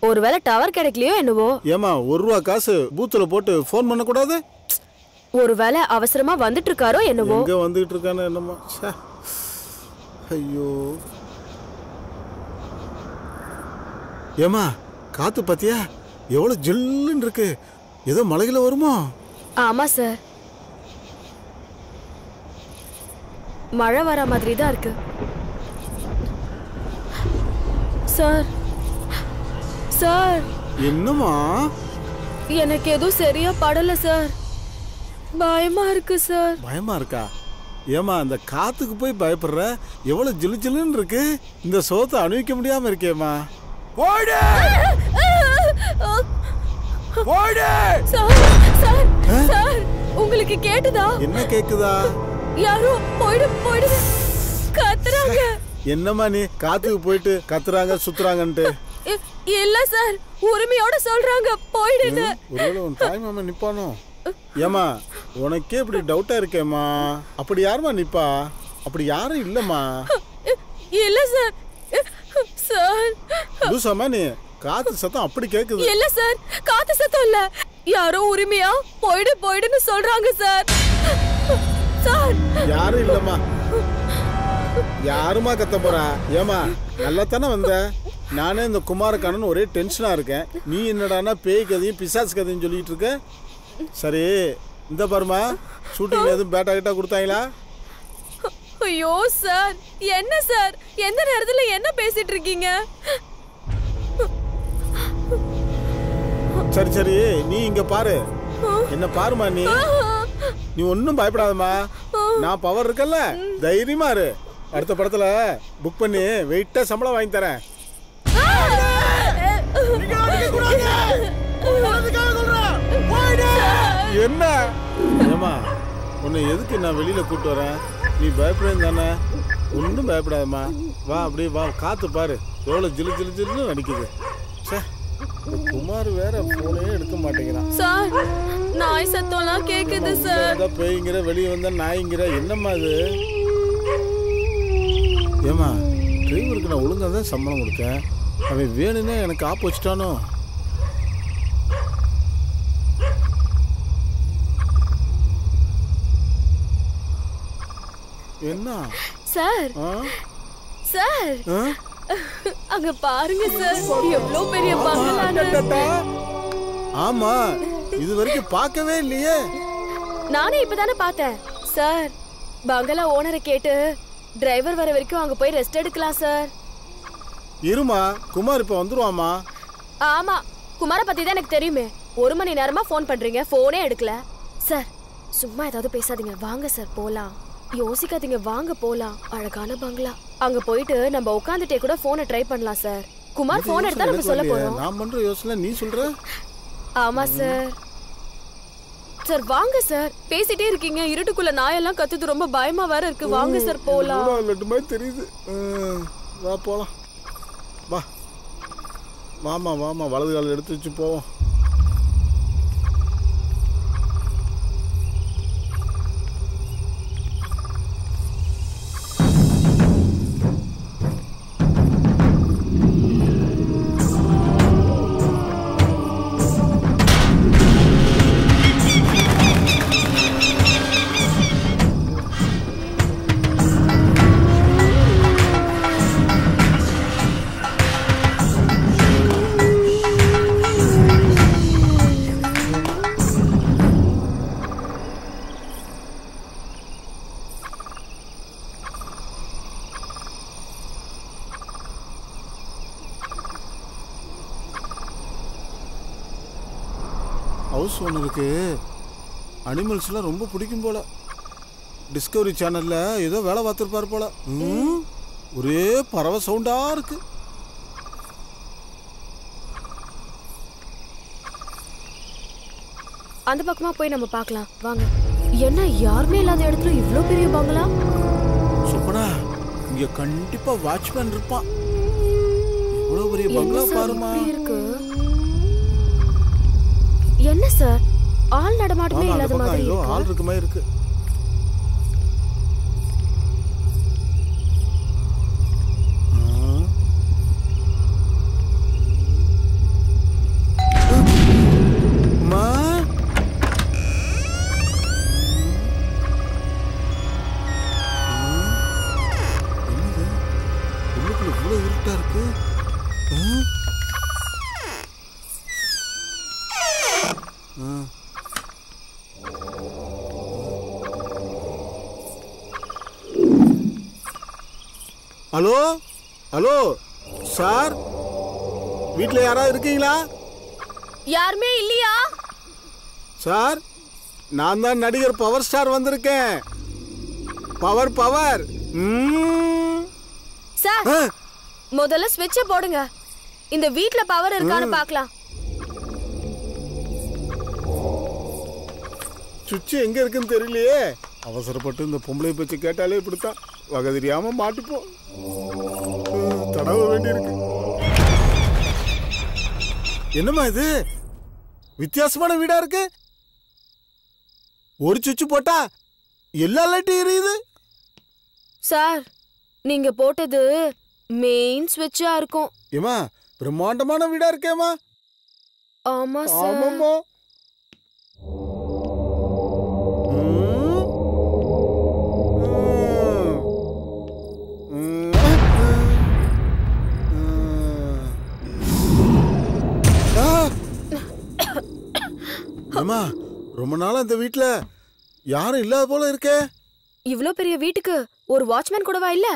ஒருவேளை டவர் கிடைக்கலையோ என்னவோ? ஏம்மா ஒரு ரூபா காசு பூத்தில் போட்டு ஃபோன் பண்ணக்கூடாது? ஒருவேளை அவசரமா வந்துட்டு இருக்காரோ என்னவோ? எங்க வந்துகிட்டு இருக்கானு என்னம்மா ச்சே. ஐயோ. ஏம்மா காத்து பாத்தியா? எவ்வளவு ஜில்லுன்னு இருக்கு. ஏதோ மலையில வருமோ? ஆமா சார் மழை வர மாதிரி தான் இருக்கு. சார் சார் என்னம்மா? எனக்கு எதுவும் சரியா படல சார் பயமா இருக்கு சார் பயமா இருக்கா? ஏமா அந்த காத்துக்கு போய் பயப்படுற? எவ்வளவு ஜிலு ஜிலுன்னு இருக்கு. இந்த சோத்தை அணிவிக்க முடியாம இருக்கேம்மா. போடு சார் சார் சார் உங்களுக்கு கேட்டுதா? என்ன கேக்குதா? யாரோ போயிடு போயிடு. கத்துறாங்க. என்னம்மா நீ? காத்துக்கு போயிட்டு கத்துறாங்க சுத்துறாங்கன்ட்டு. இல்ல சார் உரிமையோட சொல்றாங்க. போயிடுன்னு. ஒருவேளை உன் தாய் மாமா நிப்பானோ? ஏமா உனக்கே இப்படி டவுட்டா இருக்கேம்மா. அப்படி யாரும்மா நிப்பா? அப்படி யாரும் இல்லம்மா. இல்ல சார். சார். லூசாமா நீ? காத்து சத்தம் அப்படி கேக்குது. இல்ல சார் காத்து சத்தம் இல்ல. யாரோ உரிமையா? போயிடு போயிடுன்னு சொல்றாங்க சார் சார் யாரும் இல்லம்மா. யாருமா கத்த போறா? ஏமா நல்லா தானே வந்த? நானே இந்த குமாரக்கானன் ஒரே டென்ஷனா இருக்கேன். நீ என்னடான்னா பேய் கதையும் பிசாஸ் கதையும் சொல்லிட்டு இருக்க? சரி இந்த பாருமா ஷூட்டிங் எதுவும் பேட்டா கிட்டா கொடுத்தாங்களா? ஐயோ சார் என்ன சார் எந்த நேரத்துல என்ன பேசிட்டு இருக்கீங்க? சரி சரி. நீ இங்க பாரு. என்ன பாருமா நீ? நீ ஒன்றும் பயப்படாதம்மா. நான் பவர் இருக்கல்ல? தைரியமா இரு. அடுத்த படத்துல புக் பண்ணி வெயிட்டா சம்பளம் வாங்கி தரேன். என்ன? ஏமா உன்னை எதுக்கு நான் வெளியில கூட்டு வரேன்? நீ பயப்படுறது தானே? ஒன்றும் பயப்படாதம்மா. வா அப்படியே வா. காத்து பாரு. எவ்வளோ ஜிலு ஜிலு ஜிலுன்னு நடிக்குது ச்சே. இந்த குமார் வேற போனே எடுக்க மாட்டேங்கிறான். சார் நாய் சத்தம்லாம் கேக்குது சார். பேய்ங்கிற வெளியே வந்தா நாய்ங்கிற என்னம்மா இது? ஏமா டிரைவருக்கு நான் ஒழுங்காக தான் சம்பளம் கொடுத்தேன். அவன் வேணும்னே எனக்கு ஆப் வச்சுட்டானோ? என்ன? சார்? சார். ஆ? அங்க பாருங்க சார். எவ்வளவு பெரிய பங்களான்னு ஆமா இது வரைக்கும் பார்க்கவே இல்லையே. நானே இப்பதானே பார்த்தேன். சார் பங்களா ஓனரை கேட்டு டிரைவர் வர வரைக்கும் அங்க போய் ரெஸ்ட் எடுக்கலாம் சார். இருமா குமார் இப்ப வந்துருவாமா? ஆமா குமார பத்தி தான் எனக்கு தெரியுமே. ஒரு மணி நேரமா ஃபோன் பண்றீங்க போனே எடுக்கல. சார் சும்மா ஏதாவது பேசாதீங்க. வாங்க சார் போலாம். யோசிக்காதீங்க வாங்க போலாம். அழகான பங்களா. அங்க போயிட்டு நம்ம உட்காந்துட்டே கூட போனை ட்ரை பண்ணலாம் சார் குமார் போன் எடுத்தா நம்ம சொல்ல. போறோம். நான் பண்ற யோசனை நீ சொல்ற? ஆமா சார் சார் வாங்க சார் பேசிட்டே இருக்கீங்க. இருட்டுக்குள்ள நாயெல்லாம் கத்துது. ரொம்ப பயமா வேற இருக்கு. வாங்க சார் போலாம். லட்டு மாதிரி தெரியுது? வா போலாம். வா. வாமா வாமா வலது கால் எடுத்து வச்சு போவோம். அனிமல்ஸ்லாம் ரொம்ப பிடிக்கும் போல. டிஸ்கவரி சேனல்ல ஏதோ வேலை பார்த்துருப்பாரு போல. ம், ஒரே பறவை சவுண்டா இருக்கு. அந்த பக்கமா போய் நம்ம பார்க்கலாம். வாங்க. என்ன யாருமே இல்லாத இடத்துல இவ்ளோ பெரிய பங்களா சுப்பனா இங்க கண்டிப்பா வாட்ச்மேன் இருப்பான் இவ்வளவு பெரிய பங்களா பாருமா. இருக்கு? என்ன சார்? ஆள் நடமாட்டமே இல்லாத மாதிரி ஏதோ இருக்கு? ஆள் இருக்க. மாதிரி இருக்கு? இருக்கு ஹலோ? ஹலோ? சார்? வீட்டில் யாராவது இருக்கீங்களா? யாருமே இல்லையா? சார் நான் தான் நடிகர் பவர் ஸ்டார் வந்திருக்கேன். Power power. சார் முதல்ல ஸ்விட்ச போடுங்க. இந்த வீட்ல பவர் இருக்கான்னு. பார்க்கலாம். சுவிட்ச் எங்க இருக்குன்னு தெரியலையே. அவசரப்பட்டு இந்த பொம்பளை பேச்சு கேட்டாலே இப்படித்தான். வகை தெரியாம மாட்டிப்போம் தடவ வேண்டியிருக்கு. என்னம்மா இது? வித்தியாசமான வீடா இருக்கு. ஒரு சுவிட்ச் போட்டா எல்லா லைட்டும் எரியுது. சார் நீங்க போட்டது மெயின் ஸ்விட்சா இருக்கும். ஏமா பிரம்மாண்டமான வீடா இருக்கேம்மா. ஆமா சார். ஆமாம்மா. அம்மா ரொம்ப நாளா இந்த வீட்ல. யாரும் இல்லாத போல இருக்கே. இவ்ளோ பெரிய வீட்டுக்கு ஒரு வாட்ச்மேன் கூடவா இல்ல?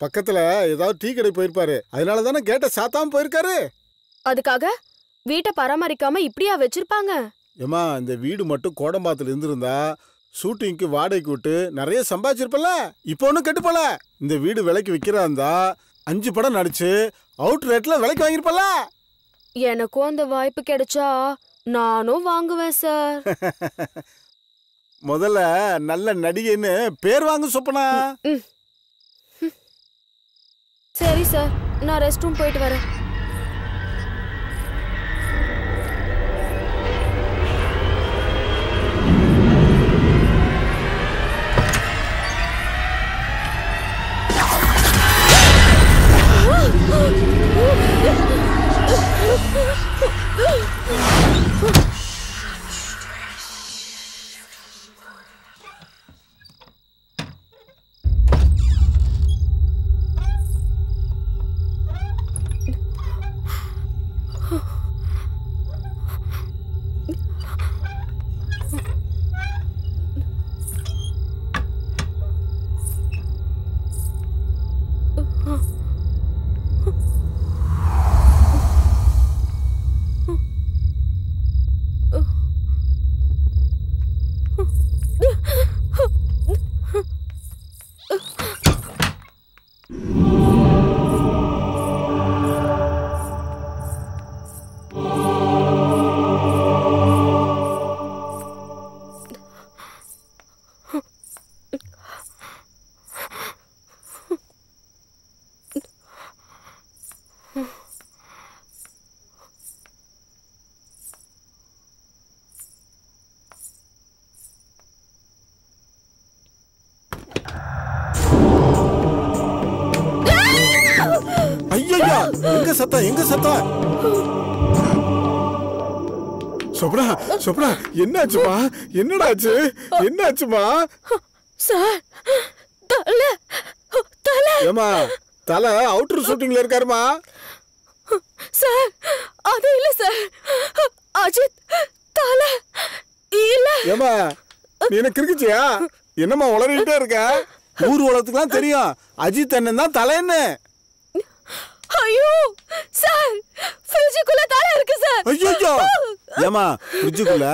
பக்கத்துல ஏதாவது டீ கடை போயிருப்பாரு. அதனால தானே கேட்ட சாத்தாம போயிருக்காரு. அதுக்காக வீட்டை பராமரிக்காம இப்படியா வச்சிருப்பாங்க? ஏமா இந்த வீடு மட்டும் கோடம்பாத்துல இருந்திருந்தா ஷூட்டிங்க்கு வாடகைக்கு விட்டு நிறைய சம்பாதிச்சிருப்பல இப்போ ஒன்றும் கெட்டு போல. இந்த வீடு விலைக்கு விற்கிறா இருந்தா அஞ்சு படம் நடிச்சு அவுட் ரேட்ல விலைக்கு வாங்கியிருப்பல எனக்கும் அந்த வாய்ப்பு கிடைச்சா நானும் வாங்குவேன் சார். முதல்ல நல்ல நடிகைன்னு பேர் வாங்க சொப்பனா. சரி சார். நான் ரெஸ்ட் ரூம் போயிட்டு வரேன். Oh! Huh. சத்தம்? எங்க சத்தம்? சொப்னா சொப்னா என்னாச்சுமா? என்னடாச்சு? என்னாச்சுமா? சார் தலை தலை. ஏமா தலை அவுட்டர் ஷூட்டிங்ல இருக்காருமா? சார் அது இல்ல சார். அஜித் தலை இல்ல. ஏமா நீ என்ன கிறுக்குச்சியா? என்னம்மா உளறிட்டே இருக்க? ஊர் உலகத்துக்குலாம் தெரியும். அஜித் அண்ணன் தான் தலைன்னு ஐயோ சார் ஃப்ரிட்ஜுக்குள்ள தலை இருக்கு சார். ஐயோ ஏமா ஃப்ரிட்ஜுக்குள்ள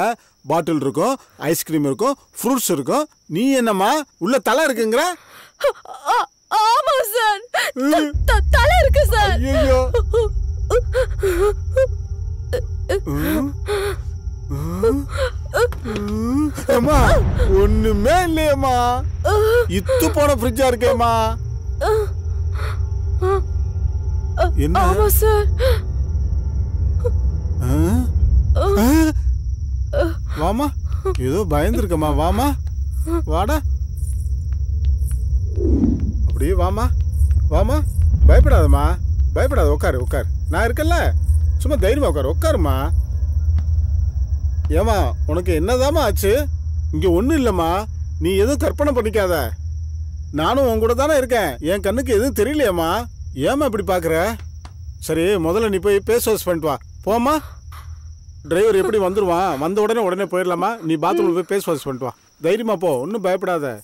பாட்டில் இருக்கும் ஐஸ்கிரீம் இருக்கும் ஃப்ரூட்ஸ் இருக்கும் நீ என்னம்மா உள்ள தலை இருக்குங்கிற? ஆமா சார். தலை இருக்கு சார். ஐயோ அம்மா ஒண்ணுமே இல்லையேம்மா. இத்து போன ஃப்ரிட்ஜா இருக்கேம்மா. என்ன? ஆமா சார்? வாமா ஏதோ பயந்துருக்கம்மா. வாமா வாடா. அப்படியே வாமா வாமா. பயப்படாதம்மா. பயப்படாத உட்காரு உட்காரு நான் இருக்கேன்ல. சும்மா தைரியமா உட்காரு உட்காருமா ஏமா உனக்கு என்னதாம்மா ஆச்சு? இங்க ஒண்ணும் இல்லம்மா. நீ எதுவும் கற்பனை பண்ணிக்காத. நானும் உன் கூட தானே இருக்கேன். என் கண்ணுக்கு எதுவும் தெரியலையேம்மா. ஏமா இப்படி பாக்குற சரி முதல்ல நீ போய் பேஸ் வாஷ் பண்ணிட்டு வா. போம்மா. டிரைவர் எப்படி வந்துருவான்? வந்த உடனே உடனே போயிடலாமா? நீ பாத்ரூம்ல போய் பேஸ் வாஷ் பண்ணிட்டு வா. தைரியமா போ ஒன்றும் பயப்படாத.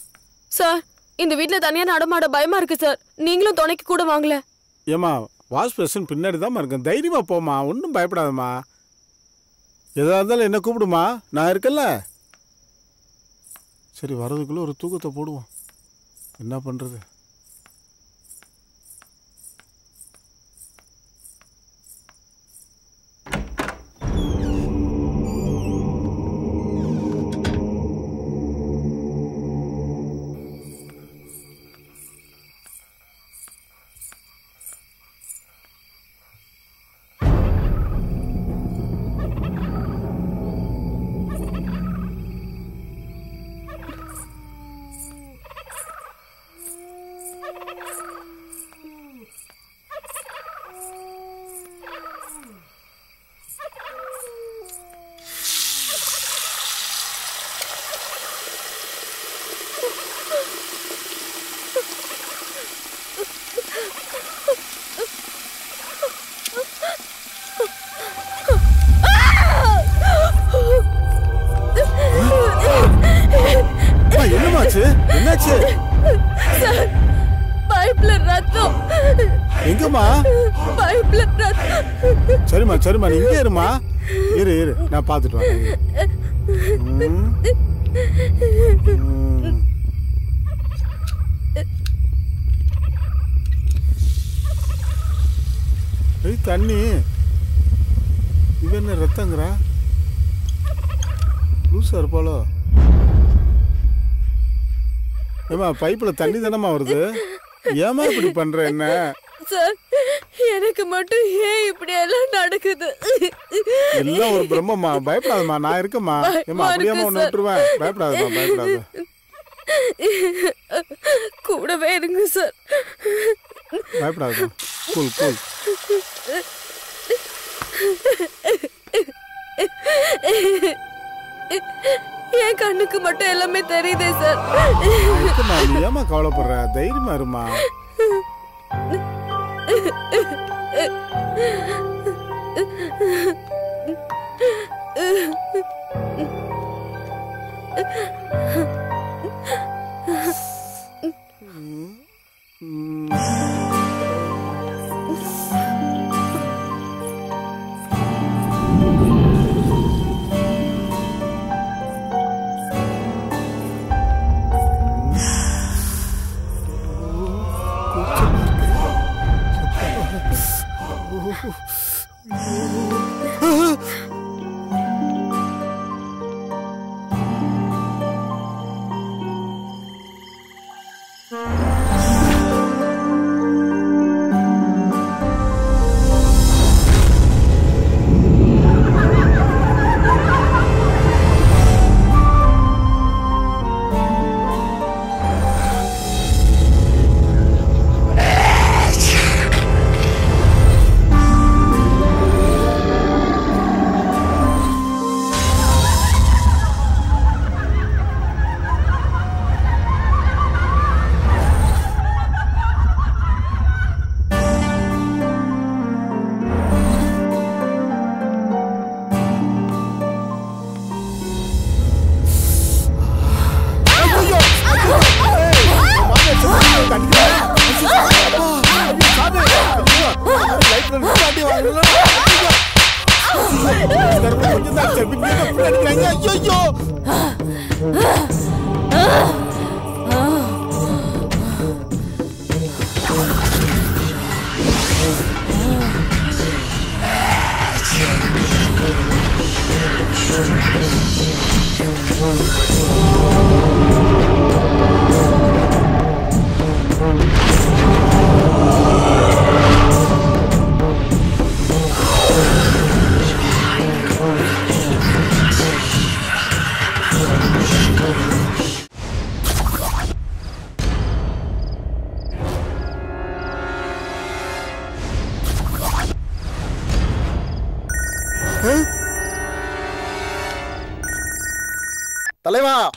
சார் இந்த வீட்ல தனியா நடமாட பயமா இருக்கு சார். நீங்களும் துணைக்கு கூட வாங்கல. ஏமா வாஷ் பேஷன் பின்னாடி தான் இருக்கும் தைரியமா போமா ஒன்றும் பயப்படாதம்மா. எதா இருந்தாலும் என்ன கூப்பிடுமா? நான் இருக்கேன்ல. சரி வர்றதுக்குள்ள ஒரு தூக்கத்தை போடுவோம். என்ன பண்றது? அவன் சரிம்மா இங்கே இருமா? இரு இரு நான் பார்த்துட்டு வரேன். ஏய் தண்ணி. இவன் என்ன ரத்தங்கிறா? லூசா இருப்பாளோ? ஏமா பைப்பில் தண்ணி தானம்மா வருது? ஏமா இப்படி பண்ற என்ன? எனக்கு மட்டும் ஏன் இப்படி எல்லாம் நடக்குது? எல்லாம் ஒரு பிரம்மம்மா பயப்படாதம்மா நான் இருக்கேம்மா. ஏமா இருக்கு ஒன்று விட்டுருவேன். பயப்படாதம்மா பயப்படாத. கூடவே இருங்க சார். பயப்படாதம்மா கூல் கூல் என் கண்ணுக்கு மட்டும் எல்லாமே தெரியுதே சார். ஏமா கவலைப்படுற? தைரியமா இருமா Hmm? Hmm?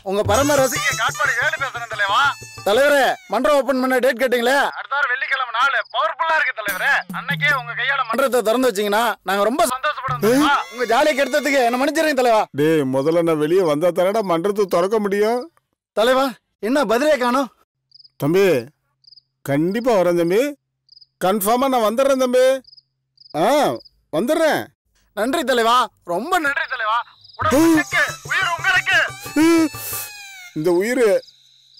உங்க பரம ரசிக காட்பாடி வேலு பேசுறேன் தலைவா தலைவரே மன்றம் ஓபன் பண்ண டேட் கேட்டீங்களே? அடுத்த வாரம் வெள்ளிக்கிழமை நாள். பவர்ஃபுல்லா இருக்கு தலைவரே. அன்னைக்கே உங்க கையால மன்றத்தை திறந்து வச்சீங்கன்னா நாங்க ரொம்ப சந்தோஷப்படுறோம் தலைவா. உங்க ஜாலியை கெடுத்ததுக்கு என்ன மன்னிச்சிருங்க தலைவா. டேய் முதல்ல நான் வெளியே வந்தா தரடா மன்றத்தை திறக்க முடியும்? தலைவா என்ன பதிலே காணோம்? தம்பி கண்டிப்பா வரேன் தம்பி. கன்ஃபார்மா நான் வந்துடுறேன் தம்பி. ஆ வந்துடுறேன். நன்றி தலைவா ரொம்ப நன்றி தலைவா. உடம்பு உயிர் உங்களுக்கு. இந்த உயிர்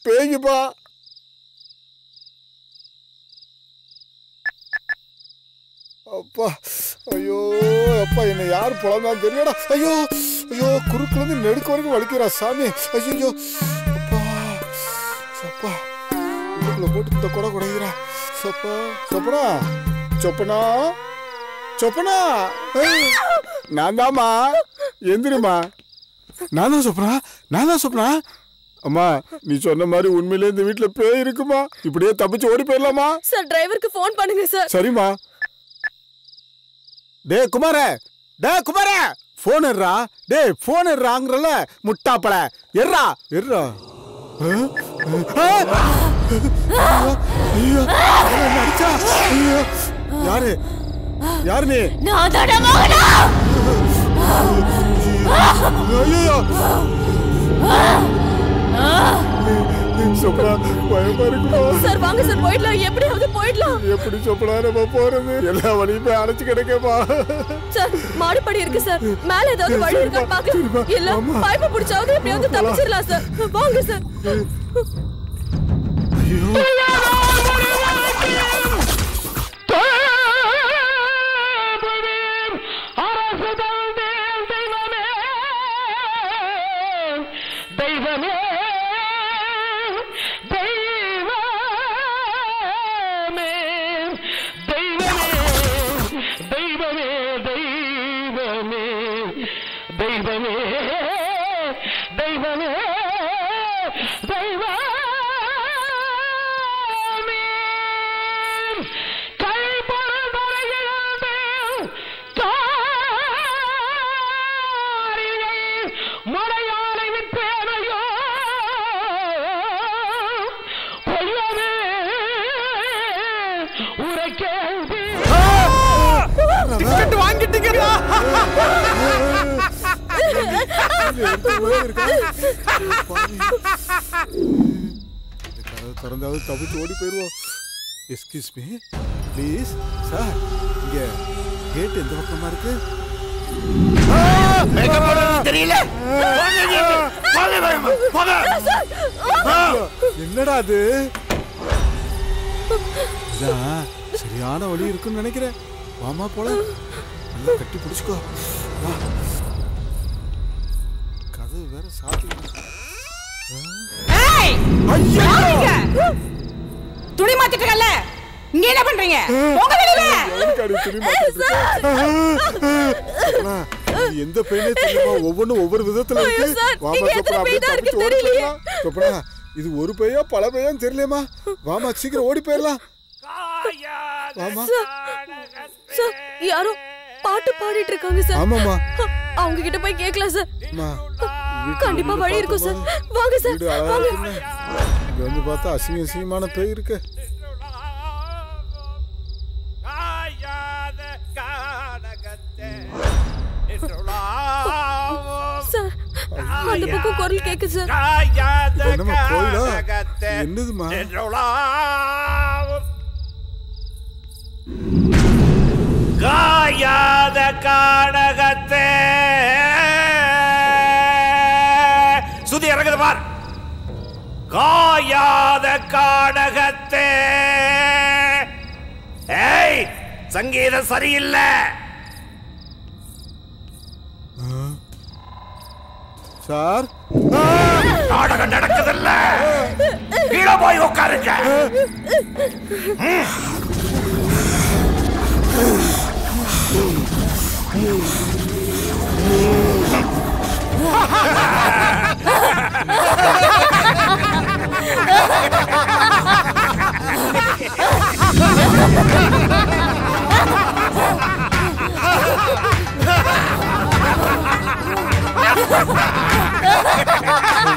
பேய்க்குப்பா அப்பா ஐயோ அப்பா என்னை யார் புலந்தான் தெரியலடா. ஐயோ ஐயோ குறுக்குல இருந்து நெடுக்க வரைக்கும் வலிக்கிறா சாமி. ஐயோ அப்பா சப்பா உள்ளுக்குள்ள போட்டு இந்த கொடை குடைகிறா சப்பா சொப்பனா சொப்பனா சொப்பனா. நான் தாம்மா எந்திரிம்மா. நான் தான் சொப்பனா நான் தான் சொப்பனா அம்மா நீ சொன்ன மாதிரி உண்மையிலே இந்த வீட்டுல பேய் இருக்குமா? இப்படியே தப்பிச்சு ஓடி போயிடலாமா? சார் டிரைவருக்கு ஃபோன் பண்ணுங்க சார். சரிம்மா. டே குமார. டே குமார. போன் எர்றா டே போன் எர்றாங்கறல முட்டாப்பள எர்றா எர்றா யாரு? யாரு நீ? நான் தட மகனா? ஐயோ சொப்பனா பயமா இருக்குமா? சார் வாங்க சார் போயிடலாம். எப்படியாவது போயிடலாம். எப்படி சொப்பனா நம்ம போறது? எல்லா வழியுமே அடைச்சு கிடக்கேப்பா சார் மாடிப்படி இருக்கு சார். மேல ஏதாவது வழி இருக்கா பாக்க இல்ல பைப்பு பிடிச்சாவது எப்படியாவது தப்பிச்சிடலாம் சார். வாங்க சார். தெய்வமே கதவு திறந்தாவது தப்பிச்சு ஓடி போயிடுவோம் எஸ்கியூஸ் மீ ப்ளீஸ் சார் இங்க கேட் எந்த பக்கமா இருக்கு? தெரியல? என்னடா அது? சரியான வழி இருக்குன்னு நினைக்கிறேன். வாமா போல நல்லா கட்டி பிடிச்சுக்கோ. கதவு வேற சாத்தி? துணி மாத்திட்டுக்கல்ல இங்க என்ன பண்றீங்க? போங்க வெளியில! இது எந்த பெயினே தெரியுமா ஒவ்வொன்றும் ஒவ்வொரு விதத்துல இருக்கு. வாமா சொப்பனா அப்படியே தப்பிச்சு சொப்பனா இது ஒரு பெய்யா பல பெய்யான்னு தெரியலையேம்மா. வாமா சீக்கிரம் ஓடி போயிடலாம். வாமா. சார், சார் யாரோ பாட்டு பாடிட்டு இருக்காங்க சார். ஆமாம்மா. அவங்க கிட்ட போய் கேட்கலாம் சார். கண்டிப்பா வழி இருக்கும் சார். வாங்க சார். வாங்க. இங்க வந்து பார்த்தா அசிங்க அசிங்கமான பேய் இருக்கு. சார் அந்த பக்கம் குரல் கேக்கு சார். என்னம்மா கோயிலா? என்னதுமா காயாத காடகத்தே சுதி இறங்குது பார். காயாத காடகத்தே ஏய் சங்கீதம் சரியில்லை. சார். நாடகம் நடக்குதில்ல. கீழே போய் உட்காருங்க. Ha ha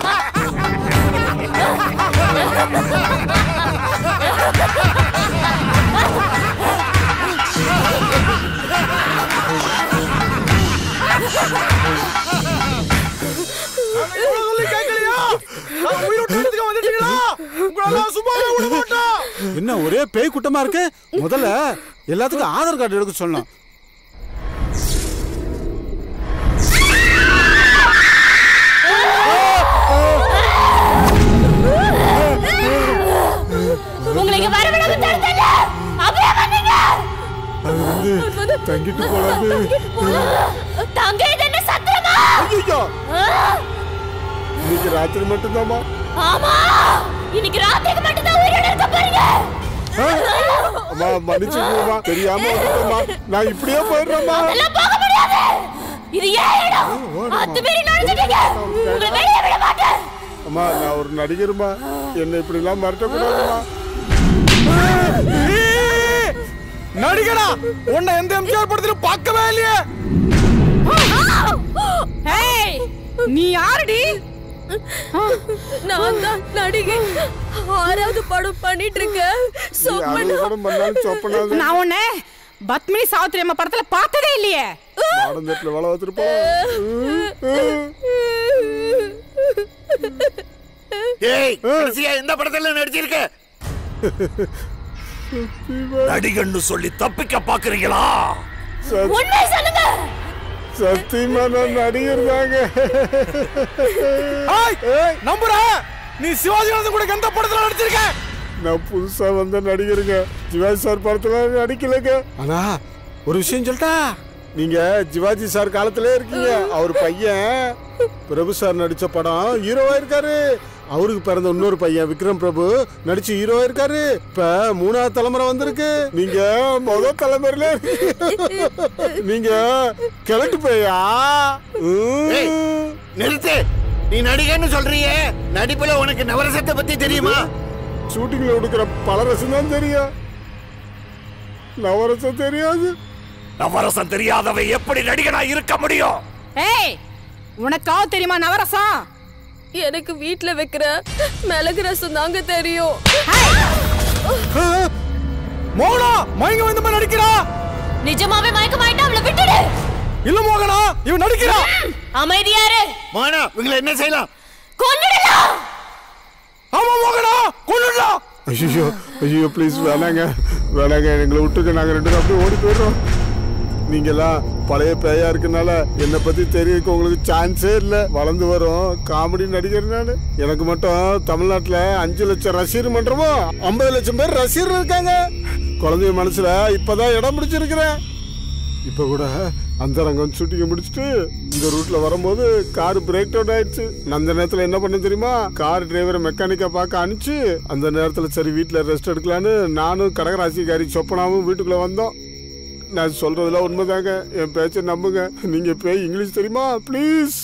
ha! என்ன ஒரே பேய் கூட்டமா இருக்கு? முதல்ல எல்லாத்துக்கும் ஆதார் கார்டு எடுக்க சொல்லணும். உங்களை இங்க வர விடாம தடுத்தல அப்படியே வந்தீங்க தங்கிட்டு போலாது தங்க இது என்ன சத்திரமா? ஐயோ இன்னைக்கு ராத்திரி மட்டும்தாம்மா. ஆமா! இன்னைக்கு ராத்திரிக்கு மட்டும் தான் உயிரோட இருக்க போறீங்க! அம்மா மன்னிச்சுக்கோமா தெரியாம வந்துட்டேம்மா. நான் இப்படியே போயிடுறேம்மா. அதெல்லாம் போக முடியாது! இது ஏன் இடம்? அத்து மீறி நடந்துட்டீங்க உங்களை வெளியே விட மாட்டேன்! அம்மா நான் ஒரு நடிகருமா என்னை இப்படி எல்லாம் மறக்கக்கூடாதுமா நடிகனா? உன்னை எந்த எம்ஜிஆர் படத்துல பார்க்கவே இல்லையே! நீ யாருடி? நான் தான் நடிகை. ஆறாவது படம் பண்ணிட்டு இருக்கேன் சொப்பனாது. நான் உன்னை பத்மினி சாவித்திரி அம்மா படத்துல பார்த்ததே இல்லையே. மாடந்தட்டில் வள வச்சிருப்போம் இந்த படத்துல நடிச்சிருக்க? நடிகன்னு சொல்லி தப்பிக்க பாக்குறீங்களா? உண்மை சொல்லுங்க. சத்தியமா நான் நடிகர் தாங்க. நம்புறா நீ சிவாஜி கூட எந்த படத்துல நடிச்சிருக்க? நான் புதுசா வந்த நடிகருங்க. சிவாஜி சார் படத்துல நடிக்கலங்க. ஆனா ஒரு விஷயம் சொல்லிட்டா நீங்க சிவாஜி சார் காலத்திலே இருக்கீங்க. அவர் பையன் பிரபு சார் நடிச்ச படம் ஹீரோவா இருக்காரு. அவருக்கு பிறந்த இன்னொரு பையன் விக்ரம் பிரபு. நடிச்சு ஹீரோவா இருக்காரு. இப்ப மூணாவது தலைமுறை வந்திருக்கு. நீங்க முதல் தலைமுறையில. நீங்க கிழட்டு பையா? ஏய், நிறுத்து. நீ நடிகன்னு சொல்றியே. நடிப்புல உனக்கு நவரசத்தை பத்தி தெரியுமா? ஷூட்டிங்ல கொடுக்குற பலரசம் தான் தெரியும். நவரசம் தெரியாது. நவரசம் தெரியாதவன் எப்படி நடிகனா இருக்க முடியும்? ஏய் உனக்காவது தெரியுமா நவரசம்? எனக்கு வீட்ல வைக்கிற மிளகு ரசம் தாங்க தெரியும். மோகனா மயங்க வந்து மாதிரி நடிக்கிறா நிஜமாவே மயக்கமாயிட்டா அவளை விட்டுடு. இல்ல மோகனா இவன் நடிக்கிறா. அமைதியாரு மோகனா இவங்களை என்ன செய்யலாம்? கொன்னுடலாம் ஆமா மோகனா கொன்னுடலாம் ஐயோ ஐயோ ப்ளீஸ் வேணாங்க. வேணாங்க எங்களை விட்டுருங்க நாங்கள் ரெண்டு அப்படியே ஓடி போயிடுறோம். நீங்கெல்லாம் பழைய பேயா இருக்கனால என்னை பத்தி தெரிவிக்க உங்களுக்கு சான்ஸே இல்லை. வளர்ந்து வரும். காமெடி நடிகர் நான். எனக்கு மட்டும் தமிழ்நாட்டில் அஞ்சு லட்சம் ரசிகர் மன்றமோ? ஐம்பது லட்சம் பேர் ரசிகர் இருக்காங்க. குழந்தைய மனசுல இப்பதான் இடம் பிடிச்சிருக்கிறேன். இப்போ கூட அந்த ரங்கம் ஷூட்டிங்கை முடிச்சுட்டு இந்த ரூட்ல வரும்போது கார் பிரேக் டவுன் ஆயிடுச்சு. அந்த நேரத்தில் என்ன பண்ண தெரியுமா? கார் டிரைவரை மெக்கானிக்கா பார்க்க அனுப்பிச்சு அந்த நேரத்தில் சரி வீட்டில் ரெஸ்ட் எடுக்கலான்னு நானும் கடகராசிக்காரி சொப்பனாவும் வீட்டுக்குள்ள வந்தோம். நான் சொல்றதுல உண்மைதாங்க. என் பேச்சை நம்புங்க. நீங்க பேய் இங்கிலீஷ் தெரியுமா? ப்ளீஸ்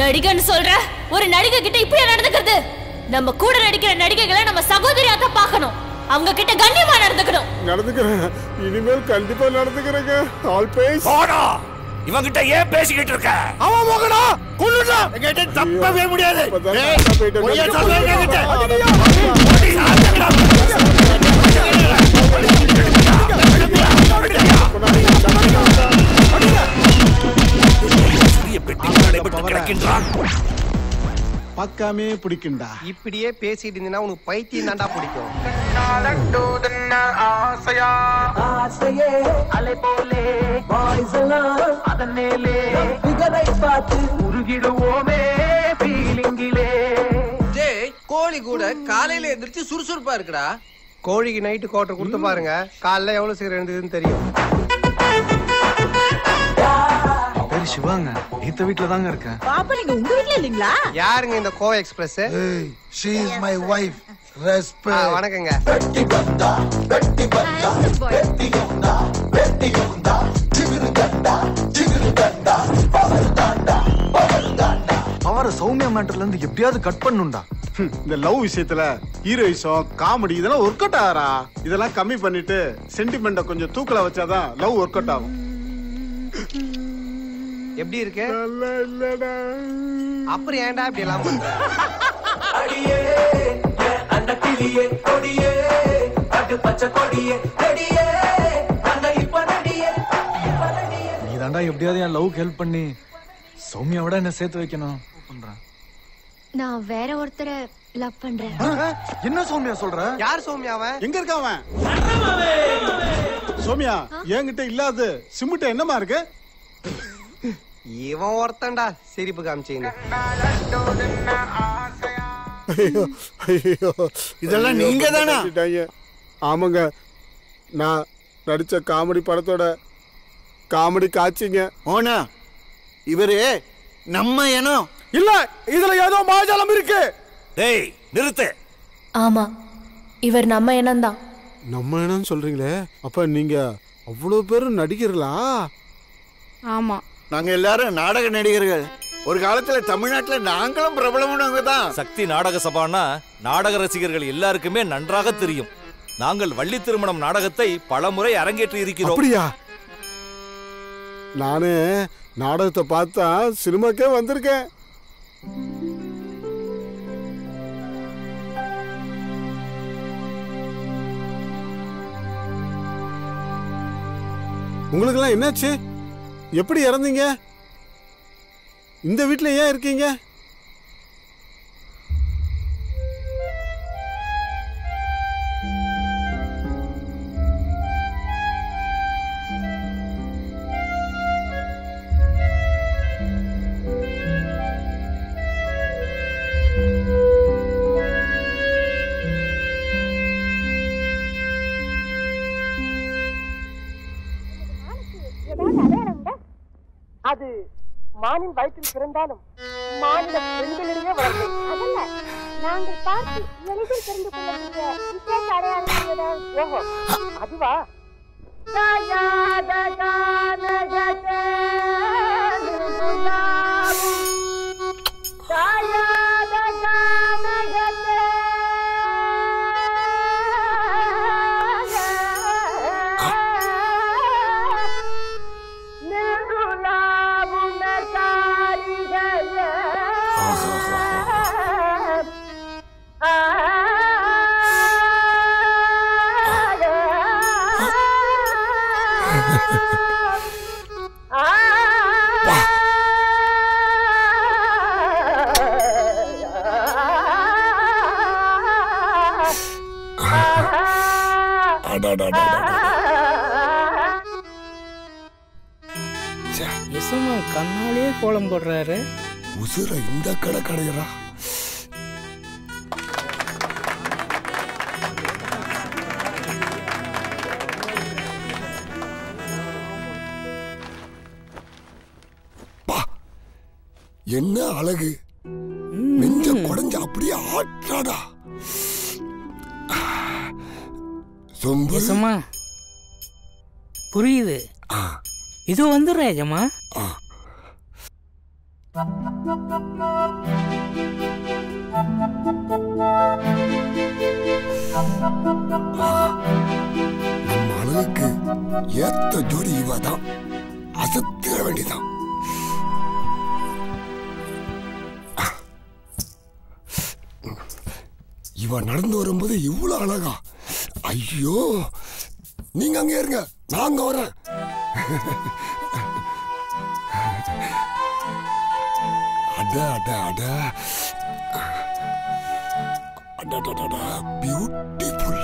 நடிகன்னு சொல்ற? ஒரு நடிகை கிட்ட இப்படியா நடந்துக்கிறது? நம்ம கூட நடிக்கிற நடிகைகளை நம்ம சகோதரியா தான் பார்க்கணும். அவங்க கிட்ட கண்ணியமா நடந்துக்கணும். நடந்துக்கிறேன். இனிமேல் கண்டிப்பா நடந்துக்கிறேங்க. ஆல் பேஸ் போடா இவங்கிட்ட ஏன் பேசிக்கிட்டு இருக்க? ஆமா மோகனா? கொன்னுடலாம் என்கிட்ட தப்பவே முடியாது. பார்க்காமே பிடிக்கும்டா இப்படியே பேசிட்டு இருந்தீங்கன்னா உனக்கு பைத்தியம் தாண்டா பிடிக்கும். ஆசையே அலை போலே பாய்ஸ் எல்லாம் அதன் மேலே பிகரை பார்த்து உருகிடுவோமே ஃபீலிங்கிலே கூட காலையில எந்திரிச்சு சுறுசுறுப்பா இருக்குடா. கோழிக்கு நைட்டு கோட்டை கொடுத்து பாருங்க. காலைல எவ்வளவு சீக்கிரம் எழுந்ததுன்னு தெரியும். பேரு சிவாங்க இந்த வீட்ல தாங்க இருக்கேன். பாப்பா நீங்க உங்க வீட்ல இல்லீங்களா? யாருங்க இந்த go express? she is my wife. Respect. வணக்கங்க. அவரை சௌமியா மேட்டர்ல இருந்து எப்படியாவது கட் பண்ணுண்டா? இந்த லவ் விஷயத்துல ஹீரோயிசம் காமெடி இதெல்லாம் ஒர்க் அவுட் ஆகிறா. இதெல்லாம் கம்மி பண்ணிட்டு சென்டிமெண்ட கொஞ்சம் தூக்கல வச்சாதான் லவ் ஒர்க் அவுட் ஆகும். எப்படி இருக்கு? அப்புறம் ஏன்டா இப்படி எல்லாம் பண்ற? அடியே அந்த கிளியே கொடியே பட்டு பச்சை கொடியே கொடியே நாங்க இப்ப நடியே நீ தாண்டா எப்படியாவது என் லவ் ஹெல்ப் பண்ணி சௌமியாவோட என்ன சேர்த்து வைக்கணும். பண்றேன். நான் வேற ஒருத்தரை லவ் பண்றேன். என்ன சௌமியா சொல்ற? யார் சௌமியா அவன்? எங்க இருக்க அவன்? சோமியா என்கிட்ட இல்லாத சிமுட்ட என்னமா இருக்கு? இவன் ஒருத்தன்டா சிரிப்பு காமிச்சீங்க இதெல்லாம் நீங்க தானா? ஆமாங்க நான் நடிச்ச காமெடி படத்தோட காமெடி காட்சிங்க. ஓனா இவரு நம்ம இனம். இல்ல இதுல ஏதோ மாஜாலம் இருக்கு. டேய் நிறுத்து. ஆமா இவர் நம்ம இனம்தான் நம்ம என்னன்னு சொல்றீங்களே அப்ப நீங்க அவ்வளவு பேரும் நடிகர்களா? ஆமா. நாங்க எல்லாரும் நாடக நடிகர்கள். ஒரு காலத்துல தமிழ்நாட்டுல நாங்களும் பிரபலமானவங்க தான். சக்தி நாடக சபானா நாடக ரசிகர்கள் எல்லாருக்குமே நன்றாக தெரியும். நாங்கள் வள்ளி திருமணம் நாடகத்தை பலமுறை அரங்கேற்றி இருக்கிறோம். அப்படியா? நானு நாடகத்தை பார்த்தா சினிமாக்கே வந்திருக்கேன். உங்களுக்கெல்லாம் என்னாச்சு? எப்படி இறந்தீங்க? இந்த வீட்டில் ஏன் இருக்கீங்க? அது மானின் வயிற்றில் பிறந்தாலும் மாநில பெண்களிடையே வளர்ந்தது. அதல்ல நாங்கள் பார்த்து எளிதில் தெரிந்து கொள்ளக்கூடிய விசேஷ அடையாளம் ஓஹோ அதுவா? தாயாத எசமா கண்ணாலே கோலம் போடுறாரு. உசுர இந்த கடை கடையரா என்ன அழகு. நெஞ்ச குடஞ்ச அப்படியே ஆற்றாடா புரியுது. இது வந்துடுறேன் எஜமா இவ நடந்து வரும்போது இவ்வளவு அழகா. ஐயோ நீங்க அங்க இருங்க நாங்க வரேன். அட அட அட. அடடடடா பியூட்டிஃபுல்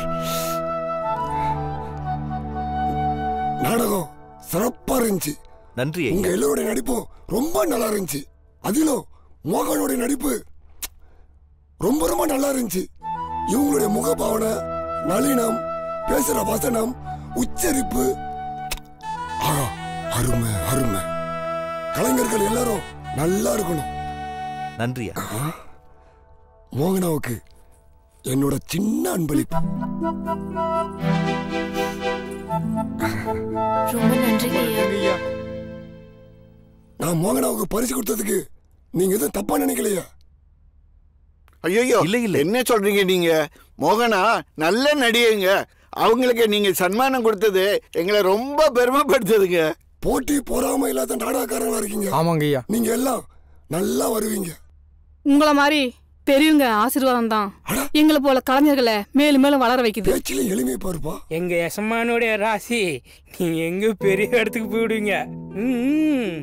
நாடகம் சிறப்பா இருந்துச்சு. நன்றி உங்க எல்லோருடைய நடிப்பும் ரொம்ப நல்லா இருந்துச்சு. அதிலும் மோகனுடைய நடிப்பு ரொம்ப ரொம்ப நல்லா இருந்துச்சு. இவங்களுடைய முகபாவனை நளினம் பேசுற வசனம் உச்சரிப்பு. ஆஹா அருமை அருமை. கலைஞர்கள் எல்லாரும் நல்லா இருக்கணும். நன்றியா மோகனாவுக்கு என்னோட சின்ன அன்பளிப்பு. ரொம்ப நான் மோகனாவுக்கு பரிசு கொடுத்ததுக்கு நீங்க எதுவும் தப்பா நினைக்கலையா? ஐயோ இல்ல இல்ல. என்ன சொல்றீங்க நீங்க? மோகனா நல்ல நடிகைங்க. அவங்களுக்கு நீங்க சன்மானம் கொடுத்தது எங்களை ரொம்ப பெருமைப்படுத்துதுங்க. போட்டி பொறாம இல்லாத நாடகக்காரங்களா இருக்கீங்க. ஆமாங்க ஐயா. நீங்க எல்லாம் நல்லா வருவீங்க. உங்களை மாதிரி பெரியவங்க ஆசீர்வாதம் தான் எங்களை போல கலைஞர்களை மேலும் மேலும் வளர வைக்குது. எளிமை பாருப்பா. எங்க எசமானுடைய ராசி நீ எங்க பெரிய இடத்துக்கு போயிடுவீங்க. ம்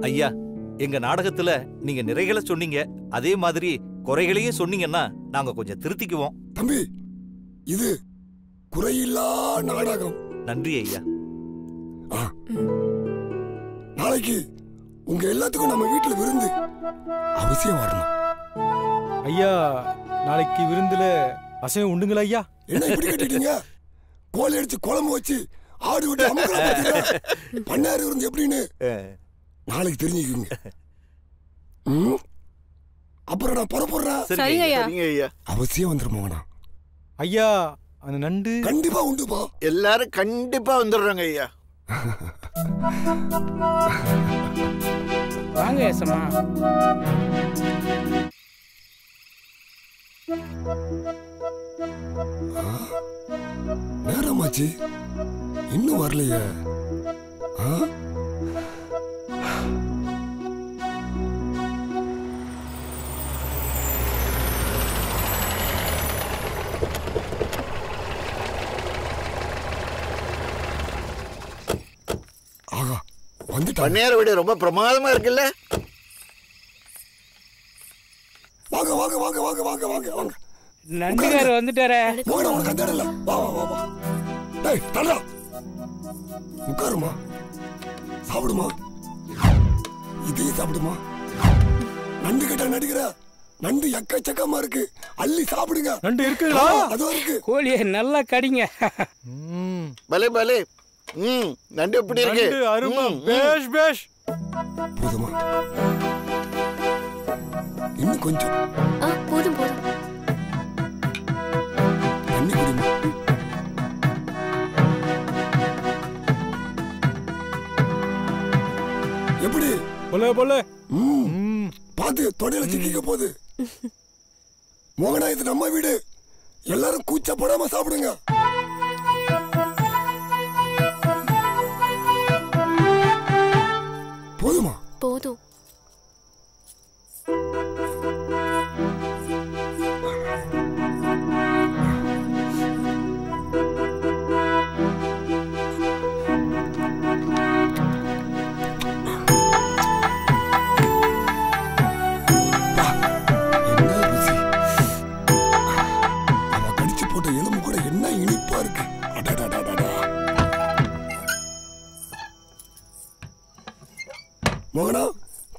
ஐயா எங்க நாடகத்துல நீங்க நிறைகளை சொன்னீங்க அதே மாதிரி குறைகளையும் சொன்னீங்கன்னா நாங்க கொஞ்சம் திருத்திக்குவோம். தம்பி இது குறையில்லா நாடகம். நன்றி ஐயா. நாளைக்கு உங்க எல்லாத்துக்கும் நம்ம வீட்டுல விருந்து அவசியம் வரணும். ஐயா நாளைக்கு விருந்துல அசைவம் உண்டுங்களா ஐயா? என்ன இப்படி கட்டிட்டீங்க கோழி அடிச்சு குழம்பு வச்சு ஆடு விட்டு? பண்ணாரு விருந்து எப்படின்னு? நாளைக்கு தெரிஞ்சுக்குங்க ம்? அப்புறம் நான் புறப்படுறேன் சரிங்க ஐயா. ஐயா. அவசியம் வந்துருமோனா ஐயா அந்த நண்டு. கண்டிப்பா உண்டுப்பா. எல்லாரும் கண்டிப்பா வந்துடுறாங்க ஐயா. வாங்க எசமா நேரமாச்சு. இன்னும் வரலையே. ஆ? பண்ணையார வீடு ரொம்ப பிரமாதமா இருக்குல்ல? வாங்க வாங்க வாங்க வாங்க வாங்க வாங்க வாங்க. நண்டுகார் வந்துட்டாரே. மோகனா உனக்கு அந்த இல்ல வா வா வா டேய் தள்ளா உட்காருமா. சாப்பிடுமா. இதையும் சாப்பிடுமா. நண்டு கிட்ட நடிக்கிற. நண்டு எக்கச்சக்கமா இருக்கு. அள்ளி சாப்பிடுங்க. நண்டு இருக்குங்களா? அதுவும் இருக்கு. கோழியை நல்லா கடிங்க. பலே பலே. ம் நண்டு எப்படி இருக்கு? நண்டு அருமை. பேஷ் பேஷ். போதுமா? இன்னும் கொஞ்சம். ஆ போதும் போதும். தண்ணி குடிமா? எப்படி? போல போல ம். பாத்து தொடையில சிக்கிக்க போகுது. மோகனா இது நம்ம வீடு. எல்லாரும் கூச்சப்படாம சாப்பிடுங்க. போதுமா? போதும்.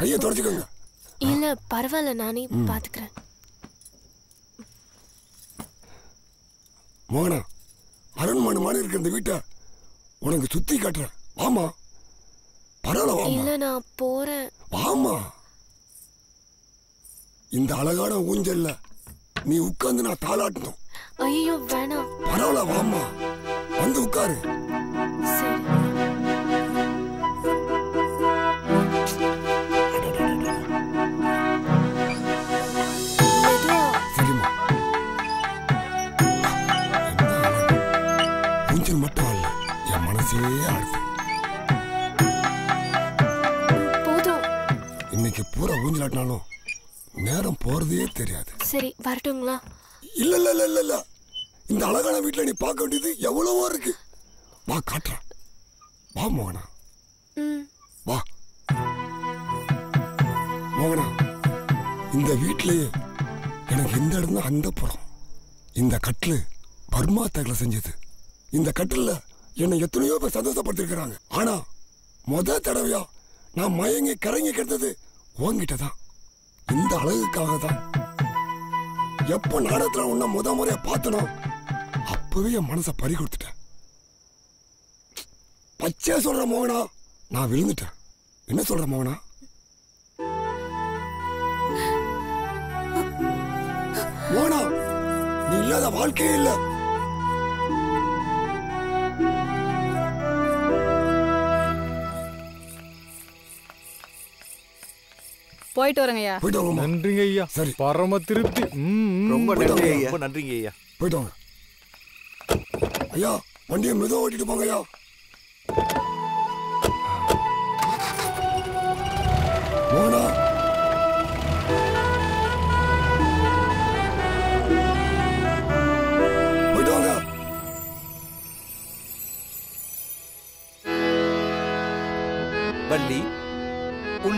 கையை தொடச்சுக்கோங்க இல்ல பரவாயில்ல நானே பாத்துக்கிறேன். மோகனா அரண்மனை மாதிரி இருக்க இந்த வீட்டை உனக்கு சுத்தி காட்டுறேன். வாமா பரவாயில்ல வாமா இல்ல நான் போறேன். வாமா இந்த அழகான ஊஞ்சல்ல நீ உட்கார்ந்து நான் தாளாட்டணும். ஐயோ வேணாம். பரவாயில்ல வாமா வந்து உட்காரு. சரி. ஆடுது. போதும். இன்னைக்கு பூரா ஊஞ்சலாட்டினாலும் நேரம் போறதே தெரியாது. சரி வரட்டுங்களா? இல்ல இல்ல இல்ல இல்ல. இந்த அழகான வீட்டுல நீ பார்க்க வேண்டியது எவ்வளவோ இருக்கு. வா காட்டுறேன். வா மோகனா. வா. மோகனா இந்த வீட்டிலேயே எனக்கு இந்த இடம் தான் அந்த புறம். இந்த கட்டில் பர்மா தகல செஞ்சது. இந்த கட்டில்ல என்னை எத்தனையோ பேர் சந்தோஷப்படுத்திருக்கிறாங்க. ஆனா முத தடவையா நான் மயங்கி கரங்கி கிடந்தது உங்ககிட்ட தான். இந்த அழகுக்காக தான். எப்போ நாடகத்துல உன்ன முத முறையா பார்த்தனோ அப்பவே என் மனசை பறி கொடுத்துட்டேன். பச்சையா சொல்ற மோகனா நான் விழுந்துட்டேன். என்ன சொல்ற மோகனா? மோகனா நீ இல்லாத வாழ்க்கையே இல்லை. போயிட்டு வரேங்கய்யா. போயிட்டு வாங்கம்மா. நன்றிங்க ஐயா சரி. பரம திருப்தி. ரொம்ப போயிட்டு நன்றி. ஐயா. ரொம்ப நன்றிங்க ஐயா போயிட்டு வாங்க. ஐயா வண்டியை மெதுவா ஓட்டிட்டு போங்க ஐயா போயிட்டு வாங்க. வள்ளி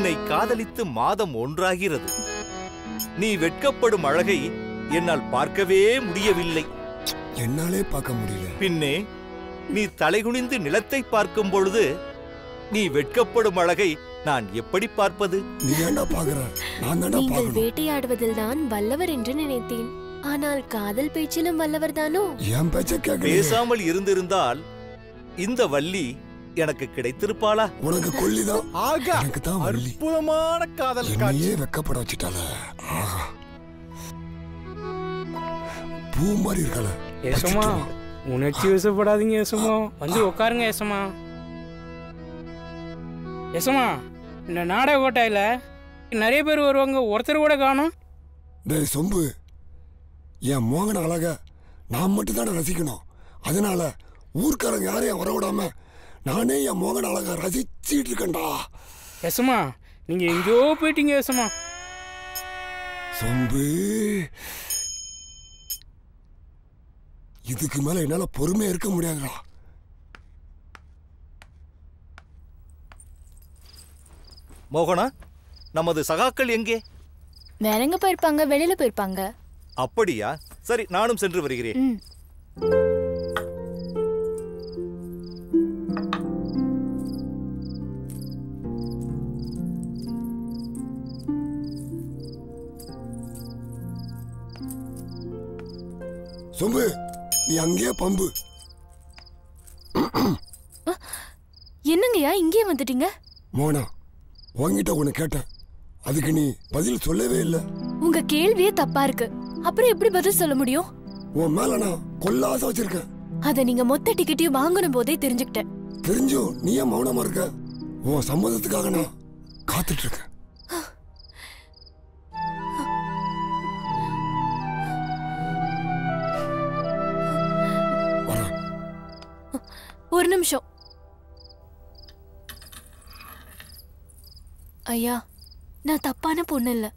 உன்னை காதலித்து மாதம் ஒன்றாகிறது. நீ வெட்கப்படும் அழகை என்னால் பார்க்கவே முடியவில்லை. என்னாலே பார்க்க முடியல. பின்னே நீ தலைகுனிந்து நிலத்தை பார்க்கும் பொழுது நீ வெட்கப்படும் அழகை நான் எப்படி பார்ப்பது? நீ பாக்குற நான் நீங்கள் பார்க்கணும். வேட்டையாடுவதில் தான் வல்லவர் என்று நினைத்தேன். ஆனால் காதல் பேச்சிலும் வல்லவர் தானோ? என் பேச்ச பேசாமல் இருந்திருந்தால் இந்த வள்ளி எனக்கு கிடைத்திருப்பாளா? உனக்கு கொல்லிதான். ஆகா எனக்கு தான் வள்ளி. அற்புதமான காதல் காட்சி. வெக்கப்பட வச்சுட்டால ஆஹா. பூ மாதிரி இருக்கல ஏசமா உணர்ச்சி வசப்படாதீங்க ஏசமா வந்து உட்காருங்க ஏசமா ஏசமா இந்த நாடக கோட்டையில் நிறைய பேர் வருவாங்க. ஒருத்தர் கூட காணும். டேய் சொம்பு. என் மோகன அழக நான் மட்டும் தானே ரசிக்கணும். அதனால ஊர்க்காரங்க யாரையும் வர விடாம நானே என் மோகன அழக ரசிச்சிட்டு இருக்கேன்டா ஏசமா நீங்கள் எங்கேயோ போயிட்டீங்க ஏசமா. சொம்பு. இதுக்கு மேல என்னால பொறுமையா இருக்க முடியாதுடா. மோகனா நமது சகாக்கள் எங்கே? வேற எங்க போயிருப்பாங்க வெளியில போயிருப்பாங்க. அப்படியா? சரி நானும் சென்று வருகிறேன். சொம்பு. நீ அங்கேயே பம்பு. என்னங்கய்யா இங்கேயே வந்துட்டீங்க? மோனா உன்கிட்ட ஒண்ணு கேட்டேன். அதுக்கு நீ பதில் சொல்லவே இல்லை. உங்க கேள்வியே தப்பா இருக்கு. அப்புறம் எப்படி பதில் சொல்ல முடியும்? உன் மேல நான் கொல்ல ஆசை வச்சிருக்கேன். அத நீங்க மொத்த டிக்கெட்டையும் வாங்கணும் போதே தெரிஞ்சுக்கிட்டேன். தெரிஞ்சும் நீ ஏன் மௌனமா இருக்க? உன் சம்மதத்துக்காக நான் காத்துட்டு இருக்கேன். ஒரு நிமிஷம். ஐயா நான் தப்பான பொண்ணு இல்ல.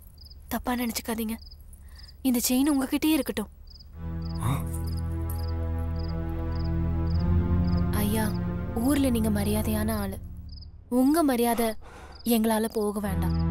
தப்பா நினைச்சுக்காதீங்க. இந்த செயின் உங்ககிட்டயே இருக்கட்டும். ஐயா ஊர்ல நீங்க மரியாதையான ஆளு. உங்க மரியாதை எங்களால போக வேண்டாம்.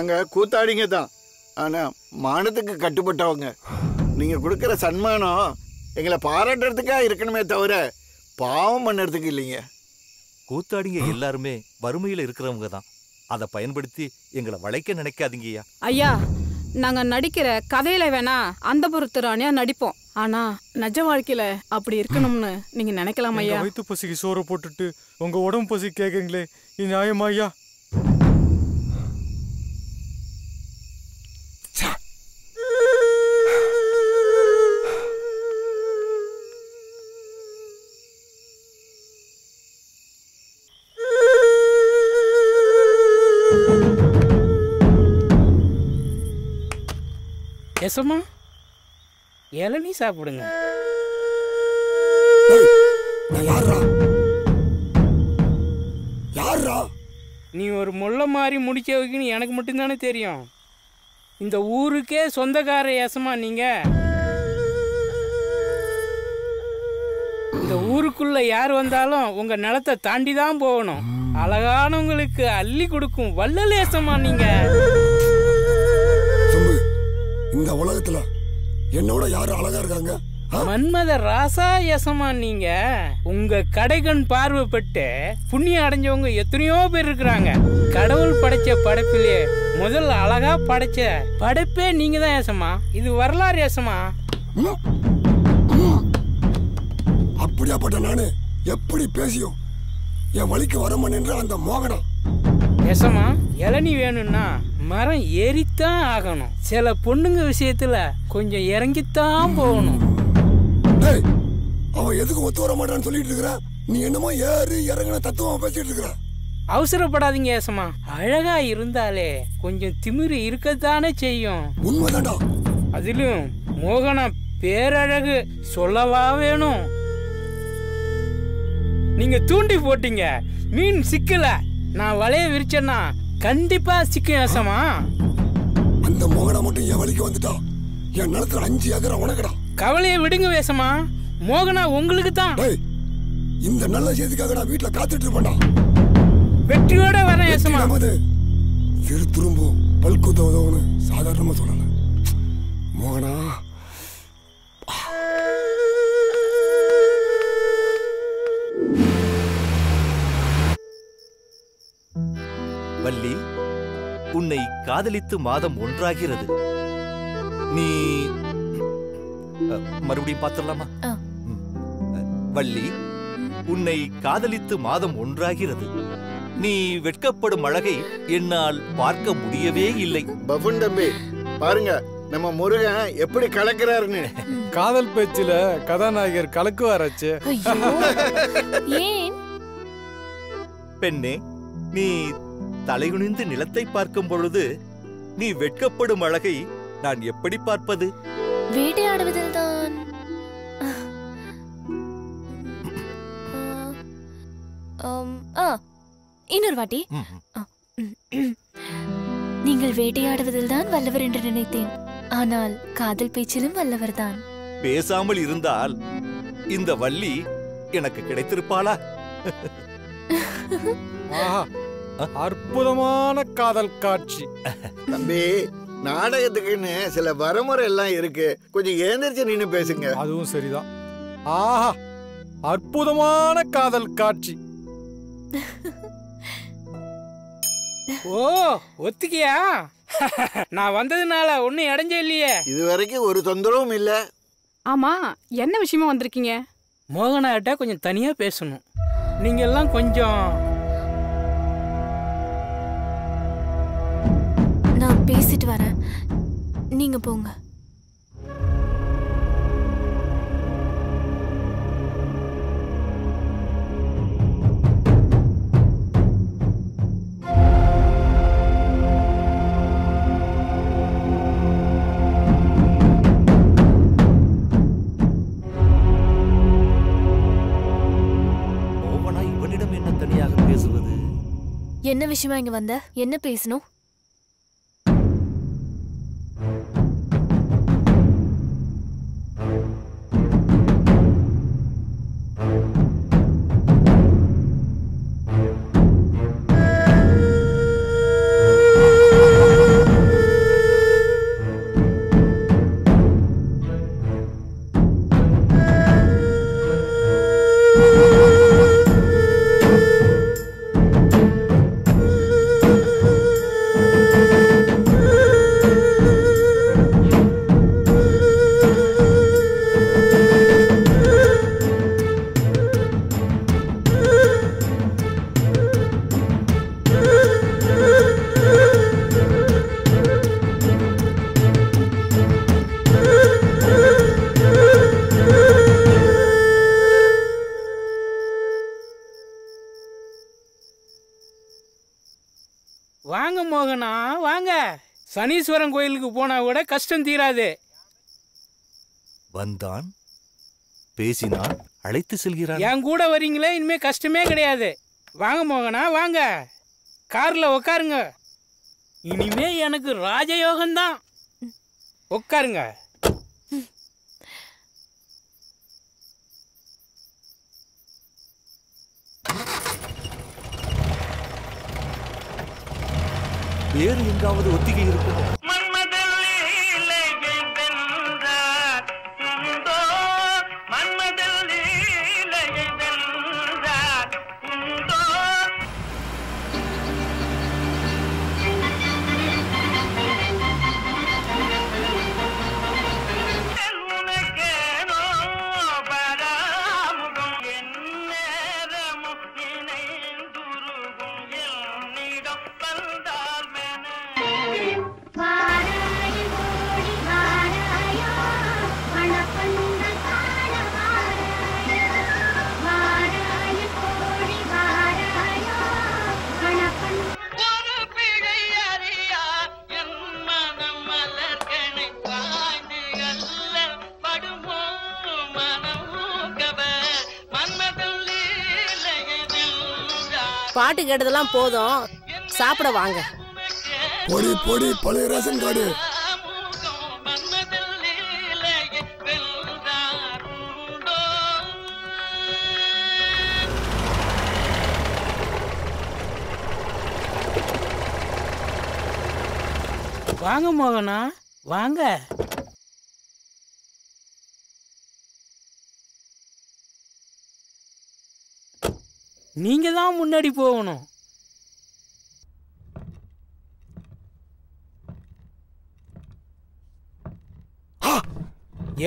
நாங்க கூத்தாடிங்க தான். ஆனா மானத்துக்கு கட்டுப்பட்டவங்க. நீங்க கொடுக்கிற சன்மானம் எங்களை பாராட்டுறதுக்கா இருக்கணுமே தவிர பாவம் பண்ணுறதுக்கு இல்லைங்க. கூத்தாடிங்க எல்லாருமே வறுமையில இருக்கிறவங்க தான். அதை பயன்படுத்தி எங்களை வளைக்க நினைக்காதீங்கய்யா ஐயா. நாங்க நடிக்கிற கதையில வேணா அந்த பொறுத்தராணியா நடிப்போம். ஆனா நிஜ வாழ்க்கையில அப்படி இருக்கணும்னு நீங்க நினைக்கலாம் ஐயா. வயித்து பசிக்கு சோறு போட்டுட்டு உங்க உடம்பு பசி கேக்குங்களே. இது நியாயமா ஐயா? ஏசம்மா இளநீ சாப்பிடுங்க. நீ ஒரு முள்ள மாதிரி முடிக்க வைக்கணும் எனக்கு மட்டும்தானே தெரியும். இந்த ஊருக்கே சொந்தக்கார ஏசமா நீங்க. இந்த ஊருக்குள்ள யார் வந்தாலும் உங்க நிலத்தை தாண்டி தான் போகணும். அழகானவங்களுக்கு அள்ளி கொடுக்கும் வள்ளல் ஏசமா நீங்க. இந்த உலகத்துல என்னோட யாரு அழகா இருக்காங்க? மன்மத ராசா ஏசமா நீங்க? உங்க கடைகண் பார்வைப்பட்டு புண்ணியம் அடைஞ்சவங்க எத்தனையோ பேர் இருக்கிறாங்க. கடவுள் படைச்ச படைப்பிலே முதல் அழகா படைச்ச படைப்பே நீங்க தான் ஏசமா இது வரலாறு ஏசமா அப்படியாப்பட்ட நானு எப்படி பேசியும்? என் வழிக்கு வரமன் என்ற அந்த மோகனம். ஏசமா இளநீ வேணும்னா மரம் ஏறித்தான் ஆகணும். சில பொண்ணுங்க விஷயத்துல கொஞ்சம் இறங்கித்தான் போகணும். அவன் எதுக்கு ஒத்து வர மாட்டான்னு சொல்லிட்டு இருக்கிற. நீ என்னமோ ஏறி இறங்கின தத்துவமா பேசிட்டு இருக்கிற. அவசரப்படாதீங்க ஏசமா அழகா இருந்தாலே கொஞ்சம் திமிரு இருக்கத்தானே செய்யும். உண்மைதான்டா. அதிலும் மோகனா பேரழகு சொல்லவா வேணும்? நீங்க தூண்டி போட்டீங்க. மீன் சிக்கல. நான் வலைய விரிச்சேன்னா கண்டிப்பா சிக்கும் ஏசமா அந்த மோகனா மட்டும் என் வழிக்கு வந்துட்டா. என் நிலத்துல அஞ்சு ஏக்கரை உனக்கடா. கவலையை விடுங்க வேசமா மோகனா உங்களுக்கு தான். இந்த நல்ல செய்திக்காக நான் வீட்டுல காத்துட்டு இருப்பேன்டா. வெற்றியோட வரேன் ஏசமா சிறு துரும்பும் பல்குத்த உதவுன்னு சாதாரணமா சொல்லல. மோகனா வள்ளி உன்னை காதலித்து மாதம் ஒன்றாகிறது. நீ மறுபடியும் பார்த்துடலாமா? வள்ளி உன்னை காதலித்து மாதம் ஒன்றாகிறது. நீ வெட்கப்படும் அழகை என்னால் பார்க்க முடியவே இல்லை. தம்பி பாருங்க நம்ம முருகன் எப்படி கலக்கிறாருன்னு. காதல் பேச்சுல கதாநாயகர் கலக்குவாராச்சு. ஏன்? பெண்ணே நீ தலைகுனிந்து நிலத்தை பார்க்கும் பொழுது நீ வெட்கப்படும் அழகை நான் எப்படி பார்ப்பது? வேட்டையாடுவதில் தான் ஆ இன்னொரு வாட்டி. நீங்கள் வேட்டையாடுவதில் தான் வல்லவர் என்று நினைத்தேன். ஆனால் காதல் பேச்சிலும் வல்லவர்தான். பேசாமல் இருந்தால் இந்த வள்ளி எனக்கு கிடைத்திருப்பாளா? ஆஹா அற்புதமான காதல் காட்சி. தம்பி நாடகத்துக்குன்னு சில வரமுறை எல்லாம் இருக்கு. கொஞ்சம் ஏந்திரிச்சு நின்னு பேசுங்க. அதுவும் சரிதான். ஆஹா அற்புதமான காதல் காட்சி. ஓ ஒத்துக்கியா? நான் வந்ததுனால ஒன்னும் இடைஞ்ச இல்லையே. இது வரைக்கும் ஒரு தொந்தரவும் இல்ல. ஆமா என்ன விஷயமா வந்திருக்கீங்க? மோகனாட்ட கொஞ்சம் தனியா பேசணும். நீங்க எல்லாம் கொஞ்சம் பேசிட்டு வரேன். நீங்க போங்க. என்ன விஷயமா இங்க வந்த? என்ன பேசணும்? சனீஸ்வரன் கோயிலுக்கு போனா கூட கஷ்டம் தீராது. வந்தான் பேசினான் அழைத்து செல்கிறான். என் கூட வரீங்களே இனிமே கஷ்டமே கிடையாது. வாங்க மோகனா வாங்க. கார்ல உட்காருங்க இனிமே எனக்கு ராஜயோகம் தான் உட்காருங்க வேறு எங்காவது ஒத்திகை இருக்குமோ? பாட்டு கேட்டதெல்லாம் போதும். சாப்பிட வாங்க. பொடி பொடி பழைய ரேஷன் கார்டு. வாங்க மோகனா வாங்க. நீங்க தான் முன்னாடி போகணும்.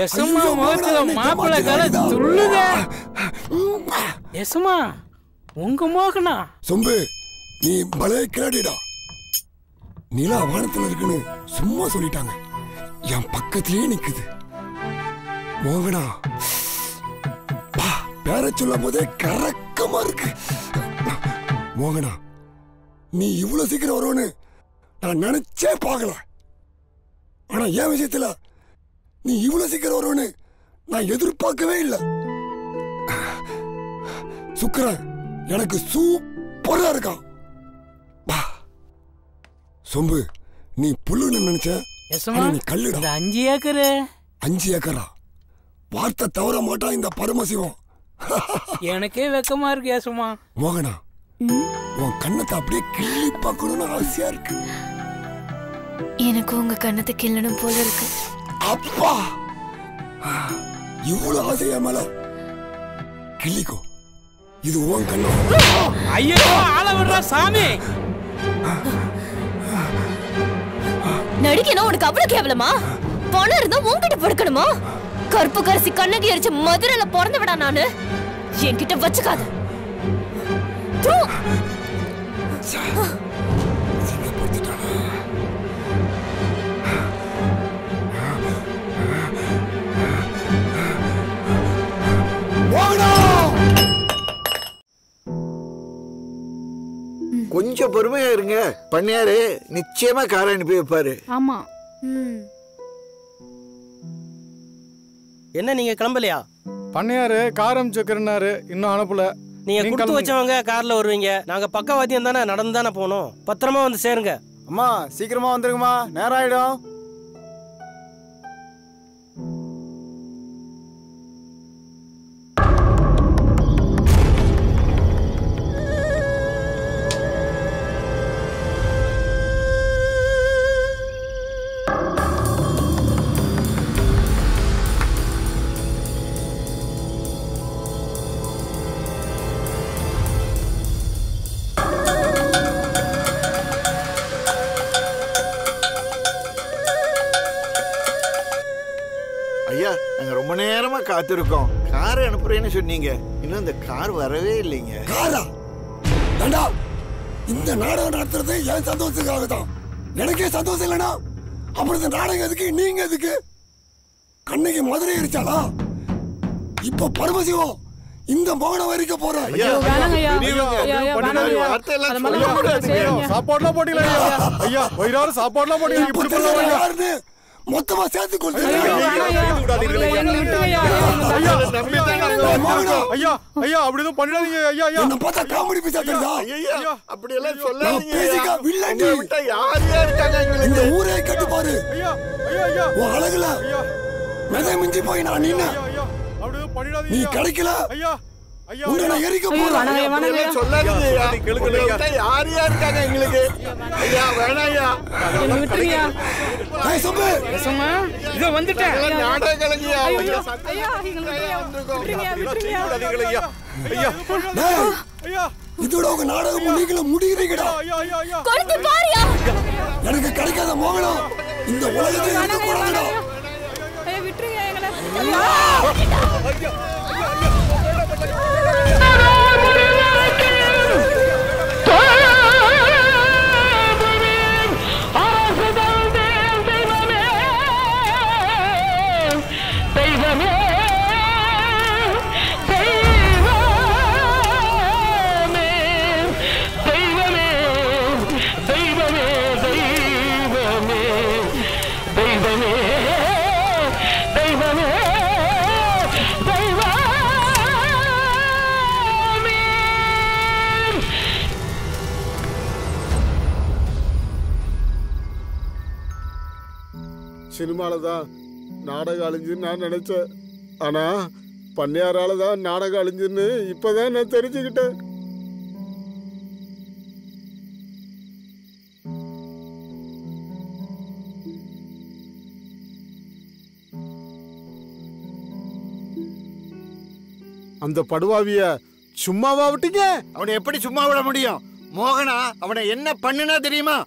எசமா முகத்துல மாப்பிள்ளை கலை? துள்ளுத எசமா உங்க மோகனா? சொம்பு நீ பலே கிளாடிடா நிலா வானத்துல இருக்குன்னு சும்மா சொல்லிட்டாங்க. என் பக்கத்திலேயே நிக்குது. மோகனா பா பேர சொல்லும் போதே கரக்கமா இருக்கு. மோகனா நீ இவ்வளவு சீக்கிரம் வருவன்னு நான் நினைச்சே பார்க்கல. ஆனா என் விஷயத்துல நீ இவ்வளவு சீக்கிரம் வருவன்னு நான் எதிர்பார்க்கவே இல்லை. சுக்கரன் எனக்கு சூப்பரா இருக்கான். சொம்பு நீ புல்லுன்னு நினைச்ச? இந்த அஞ்சு ஏக்கரு. அஞ்சு ஏக்கரா? வார்த்தை தவற மாட்டான் இந்த பரமசிவம். எனக்கே வெக்கமா இருக்கு ஏசமா மோகனா உன் கண்ணத்தை அப்படியே கிள்ளி பார்க்கணும்னு ஆசையா இருக்கு. எனக்கு உங்க கண்ணத்தை கிள்ளணும் போல இருக்கு. அப்பா! இவ்வளவு ஆசையா மேல? கிள்ளிக்கோ இது உன் கண்ணா. ஐயோ ஆள விடுறா சாமி. நடிக்கணும் உனக்கு அவ்வளவு கேவலமா? பணம் இருந்தா உன்கிட்ட படுக்கணுமா கருப்பு கரிசி கண்ணகி அரிச்சு மதுரையில பிறந்து விடா நானு. என்கிட்ட வச்சுக்காத. தூ. கொஞ்சம் பொறுமையா இருங்க. பண்ணியாரு நிச்சயமா காரை அனுப்பி வைப்பாரு. ஆமா. என்ன நீங்க கிளம்பலையா? பண்ணையாரு கார் அனுப்பிச்சுக்கிறனாரு இன்னும் அனுப்பல. நீங்க கொடுத்து. வச்சவங்க கார்ல வருவீங்க. நாங்க பக்கவாத்தியம் தானே நடந்து தானே போகணும். பத்திரமா வந்து சேருங்க. அம்மா சீக்கிரமா வந்துருங்கம்மா. நேரம் ஆயிடும். காத்திருக்கோம். கார் அனுப்புறேன்னு சொன்னீங்க. இன்னும் இந்த கார் வரவே இல்லைங்க. காரா? ஏண்டா? இந்த நாடகம் நடத்துறது என் சந்தோஷத்துக்காக தான். எனக்கே சந்தோஷம் இல்லைனா அப்புறம் இந்த நாடகம் எதுக்கு நீங்க எதுக்கு? கண்ணைக்கு மதுரை எரிச்சாளா? இப்ப பரமசிவம் இந்த மோகன வரிக்க போற. ஐயா, வேணாங்க ஐயா. பெரியவங்க, ஐயா, ஐயா, வேணாங்க ஐயா. வார்த்தையெல்லாம் அது மாதிரிலாம் ஐயா, சொல்லக்கூடாது. ஐயா, சாப்பாடுலாம் போட்டீங்களா ஐயா? வயிறார சாப்பாடுலாம் போட்டீங்க மொத்தமா சேர்த்து இந்த ஊரே கட்டு பாரு ஐயா ஐயா ஐயா உன் அழகுல மெதை மிஞ்சி போய் நான் நின்ன நீ. கிடைக்கல ஐயா நான் எரிக்க போறேன். சொல்லாதீங்க. உங்களை யார் யார் இருக்காங்க எங்களுக்கு? ஐயா ஏசம்மா, இதோ வந்துட்டேன். நாடக கலைஞயா ஐயோ, இதோட உங்க நாடகம் நீங்களும் பாரியா. எனக்கு கிடைக்காத மோகனம். இந்த உலகத்தில் இருக்க கூடாதுடா ஐயா விட்டுருங்க எங்களை. சினிமாவில் தான் நாடகம் அழிஞ்சுன்னு நான் நினச்சேன். ஆனால் பண்ணையாரால தான் நாடகம் அழிஞ்சுன்னு இப்போ தான் நான் தெரிஞ்சுக்கிட்டேன். அந்த படுவாவிய சும்மாவா விட்டீங்க? அவனை எப்படி சும்மா விட முடியும்? மோகனா அவனை என்ன பண்ணுனா தெரியுமா?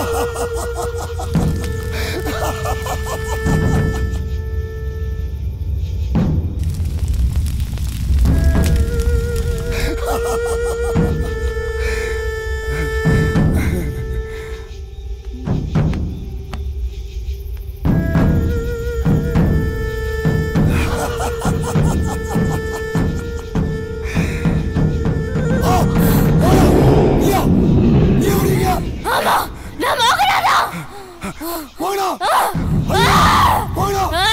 ஐயா மோகனா ஐயா மோகனா உன்ன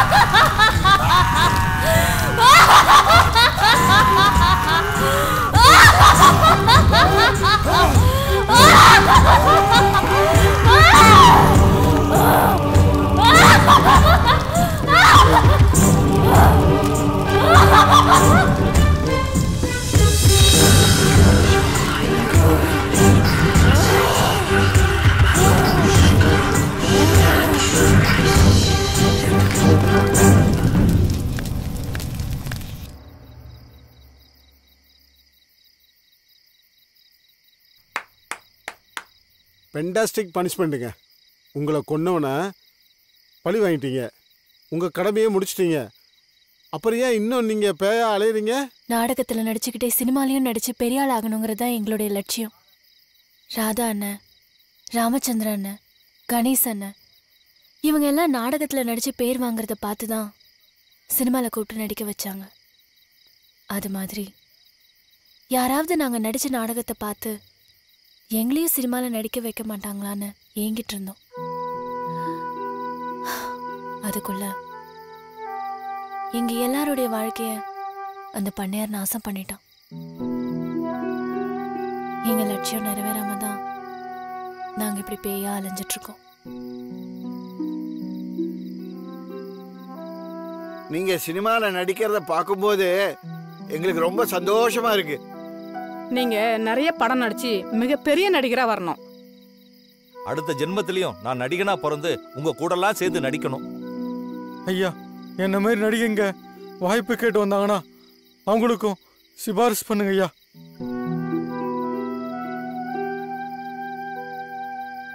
Ha ha ha ha! Fantastic பனிஷ்மெண்ட்டுங்க உங்களை கொன்னவனை பழி வாங்கிட்டீங்க. உங்கள் கடமையே முடிச்சிட்டீங்க. அப்புறம் ஏன் இன்னும் நீங்கள் பேயா அலையிறீங்க? நாடகத்தில் நடிச்சுக்கிட்டே சினிமாலையும் நடித்து பெரிய ஆள் ஆகணுங்கிறது தான் எங்களுடைய லட்சியம். ராதா அண்ணன் ராமச்சந்திர அண்ணன் கணேஷ் அண்ணன் இவங்க எல்லாம் நாடகத்தில் நடித்து பேர் வாங்குறத பார்த்து தான் சினிமாவில் கூப்பிட்டு நடிக்க வச்சாங்க. அது மாதிரி யாராவது நாங்கள் நடித்த நாடகத்தை பார்த்து எங்களையும் சினிமால நடிக்க வைக்க மாட்டாங்களான்னு ஏங்கிட்டு இருந்தோம். அதுக்குள்ள எங்க எல்லாருடைய வாழ்க்கைய அந்த பண்ணையார் நாசம் பண்ணிட்டான். எங்க லட்சியம் நிறைவேறாம தான் நாங்க இப்படி பேயா அலைஞ்சிட்டு இருக்கோம். நீங்க சினிமால நடிக்கிறத பார்க்கும்போது எங்களுக்கு ரொம்ப சந்தோஷமா இருக்கு. நீங்க நிறைய படம் நடிச்சு மிகப்பெரிய நடிகரா வரணும். அடுத்த ஜென்மத்திலையும் நான் நடிகனா பிறந்து உங்க கூடலாம் சேர்ந்து நடிக்கணும். ஐயா என்ன மாதிரி நடிகைங்க? வாய்ப்பு கேட்டு வந்தாங்கன்னா அவங்களுக்கும் சிபாரிசு பண்ணுங்க ஐயா.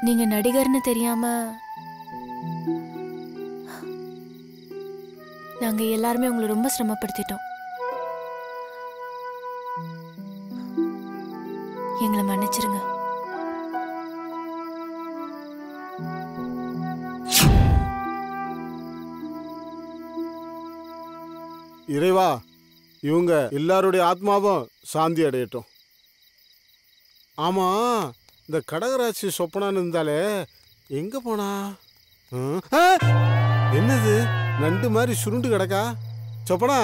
நீங்க நடிகர்னு தெரியாம நாங்க எல்லாருமே உங்களை ரொம்ப சிரமப்படுத்திட்டோம். எங்களை மன்னிச்சிருங்க. இறைவா இவங்க எல்லாருடைய ஆத்மாவும் சாந்தி அடையட்டும். ஆமா இந்த கடகராட்சி சொப்பனான்னு இருந்தாலே எங்க போனா? என்னது? நண்டு மாதிரி சுருண்டு கிடக்கா? சொப்பனா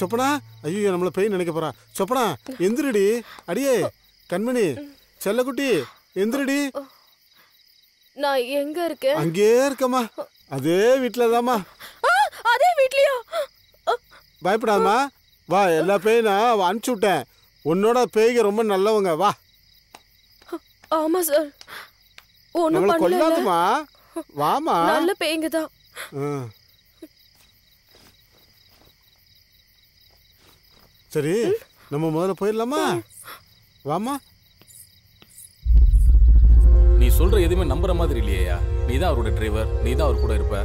சொப்பனா ஐயோ நம்மள பெய் நினைக்க போறா. சொப்பனா எந்திரடி அடியே. கண்மணி செல்லக்குட்டி எந்திரடி. நான் எங்க இருக்கேன்? அங்கேயே இருக்கம்மா. அதே வீட்டுலதாம்மா. அதே வீட்லயா? பயப்படாதம்மா. வா எல்லா பேயும் நான் அனுப்பிச்சு விட்டேன். உன்னோட பேய்க ரொம்ப நல்லவங்க. வா. ஆமா சார். ஒண்ணும் கொல்லாதுமா வாமா நல்ல பேய்ங்க தான். சரி நம்ம முதல்ல போயிடலாமா? வாமா நீ சொல்ற எதுவுமே நம்புற மாதிரி இல்லையா நீ தான் அவரோட டிரைவர் நீ தான் அவர் கூட இருப்ப.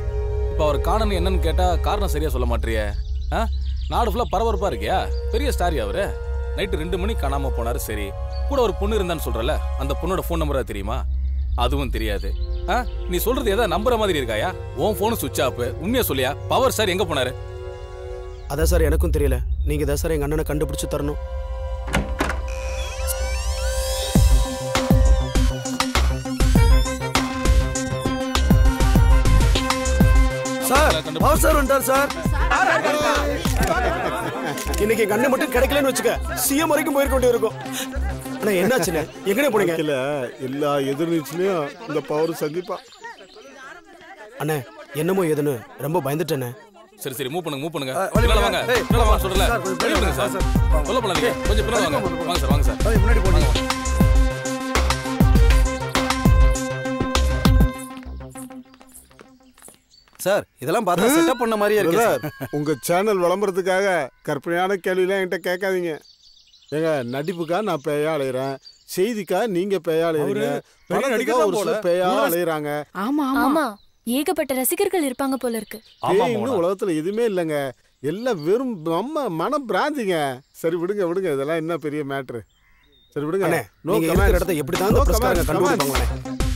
இப்போ அவர் காணணும் என்னன்னு கேட்டா காரணம் சரியா சொல்ல மாட்டியே ஆ? நாடு ஃபுல்லா பரபரப்பா இருக்கியா? பெரிய ஸ்டாரி அவரு? நைட்டு ரெண்டு மணிக்கு காணாம போனாரு சரி. கூட ஒரு பொண்ணு இருந்தான்னு சொல்றல அந்த பொண்ணோட ஃபோன் நம்பரா தெரியுமா? அதுவும் தெரியாது. ஆ? நீ சொல்றது எதாவது நம்புற மாதிரி இருக்காயா? உன் ஃபோனு சுவிட்ச் ஆஃப் உண்மையா சொல்லியா? பவர் சார் எங்க போனாரு? அதான் சார் எனக்கும் தெரியல. நீங்க தான் சார் எங்க அண்ணனை கண்டுபிடிச்சு தரணும். பவர் சார் வந்துட்டார் சார். இன்னைக்கு அண்ணன் மட்டும் கிடைக்கலன்னு வச்சுக்க சிஎம் வரைக்கும் போயிருக்க வேண்டிய இருக்கும் அண்ணா என்னாச்சுண்ணே? எங்கனே போனீங்க? வாழ்க்கையில எல்லா எதிர்நீச்சலையும் இந்த பவர் சந்திப்பா. அண்ணே என்னமோ ஏதுன்னு ரொம்ப பயந்துட்டேண்ணே. சரி சரி மூவ் பண்ணுங்க மூவ் பண்ணுங்க. பின்னால. வாங்க. ஏய், பின்னால வாங்க சார் சொல்ல பண்ணாதீங்க கொஞ்சம் பின்னால வாங்க. வாங்க சார் வாங்க சார். முன்னாடி போனீங்க சார் இதெல்லாம் பார்த்தா செட்டப் பண்ண மாதிரியே இருக்கு சார். உங்க சேனல் விளம்பரத்துக்காக கற்பனையான கேள்விலாம் என்கிட்ட கேட்காதீங்க. ஏங்க நடிப்புக்கா நான் பேயா அலையிறேன்? செய்திக்கா நீங்க பேயா அலையிறீங்க? தான் ஒரு. சிலர் பேயா அலையிறாங்க. ஆமா ஆமா. ஏகப்பட்ட ரசிகர்கள் இருப்பாங்க போல இருக்கு. பேயின்னு உலகத்துல எதுவுமே இல்லைங்க. எல்லாம் வெறும் நம்ம மன பிராந்திங்க. சரி விடுங்க விடுங்க. இதெல்லாம் என்ன பெரிய மேட்ரு சரி விடுங்க. இருக்கிற comments. இடத்த எப்படிதான் இந்த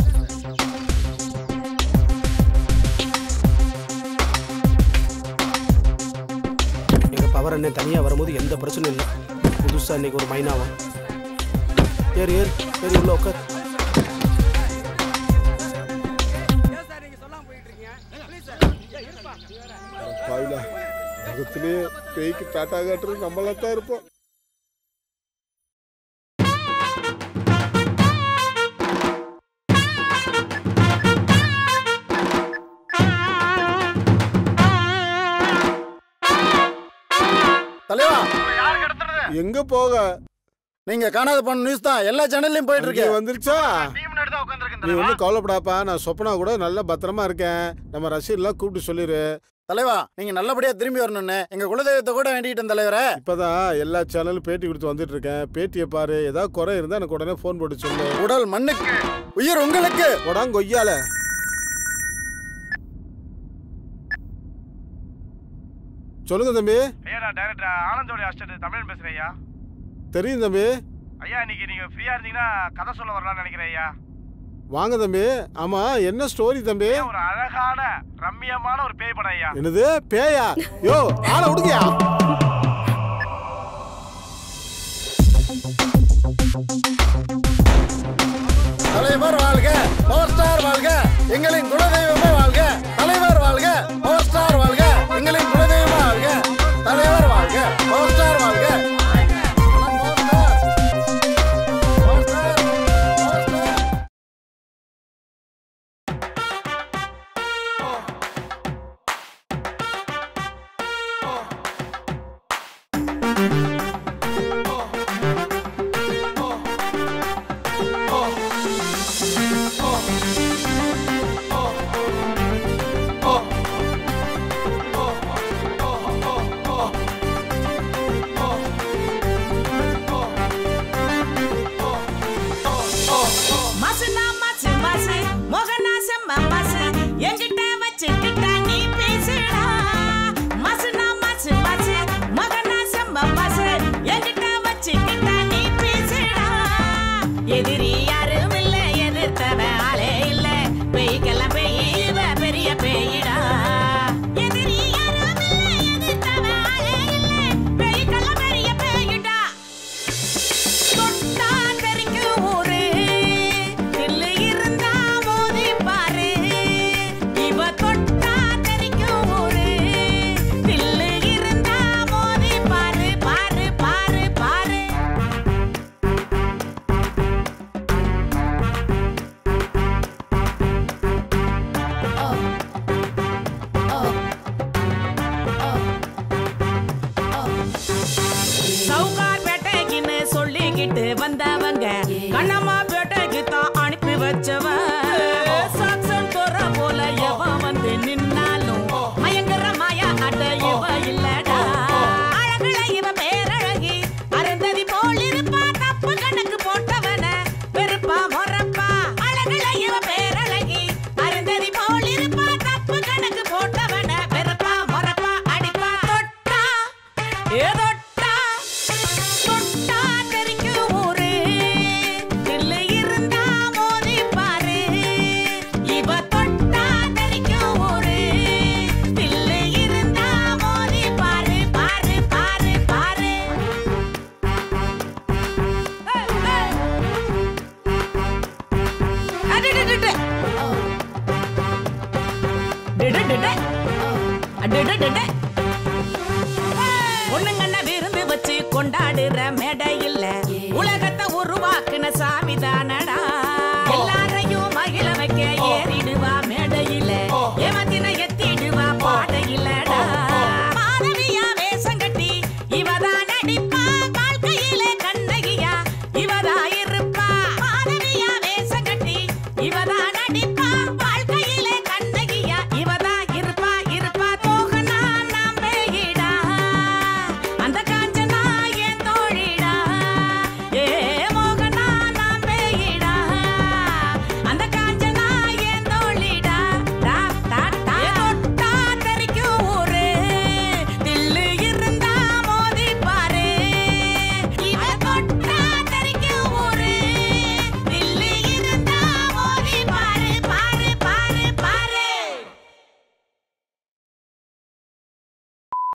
பவர் அண்ணன் தனியாக வரும்போது எந்த பிரச்சனையும் இல்லை. புதுசாக இன்றைக்கி ஒரு மைனாவா ஏறு ஏறு ஏறி உள்ள உட்கார் பாவிலா உலகத்திலேயே பேய்க்கு டாட்டா காட்டுறது நம்மளாக தான் இருப்போம். எங்க போக? நீங்க காணாத போன நியூஸ் தான். எல்லா சேனல்லையும் போயிட்டு இருக்கு வந்துருச்சா? நீ ஒன்றும் கவலைப்படாப்பா. நான் சொப்பனா கூட நல்ல பத்திரமா இருக்கேன். நம்ம ரசிகர்லாம் கூப்பிட்டு சொல்லிடு தலைவா நீங்க நல்லபடியா திரும்பி வரணும்னு. எங்க குலதெய்வத்தை கூட வேண்டிக்கிட்டேன் தலைவரே. இப்பதான் எல்லா சேனலும் பேட்டி கொடுத்து வந்துட்டு இருக்கேன். பேட்டியை பாரு. ஏதாவது குறை இருந்தா எனக்கு உடனே ஃபோன் போட்டு சொல்லு. உடல் மண்ணுக்கு உயிர் உங்களுக்கு. உடாங்க கொய்யால. சொல்லுங்க தம்பி. ஐயா நான் டைரக்டர் ஆனந்தோட அசிஸ்டன்ட் தமிழன் பேசுறேன் ஐயா. தெரியும் தம்பி. ஐயா இன்னைக்கு நீங்க ஃப்ரீயா இருந்தீங்கன்னா கதை சொல்ல வரலாம்னு நினைக்கிறேன் ஐயா. வாங்க தம்பி. ஆமா என்ன ஸ்டோரி தம்பி? ஒரு அழகான ரம்மியமான ஒரு பேய் படம் ஐயா. என்னது? பேயா? யோ ஆளை விடுங்கயா தலைவர் வாழ்க பவர் ஸ்டார் வாழ்க எங்களின் குலதெய்வமே வாழ்க தலைவர் வாழ்க பவர் ஸ்டார் வாழ்க எங்களின் வாழ்க தலைவர் வாழ்க பவர் ஸ்டார் வாழ்க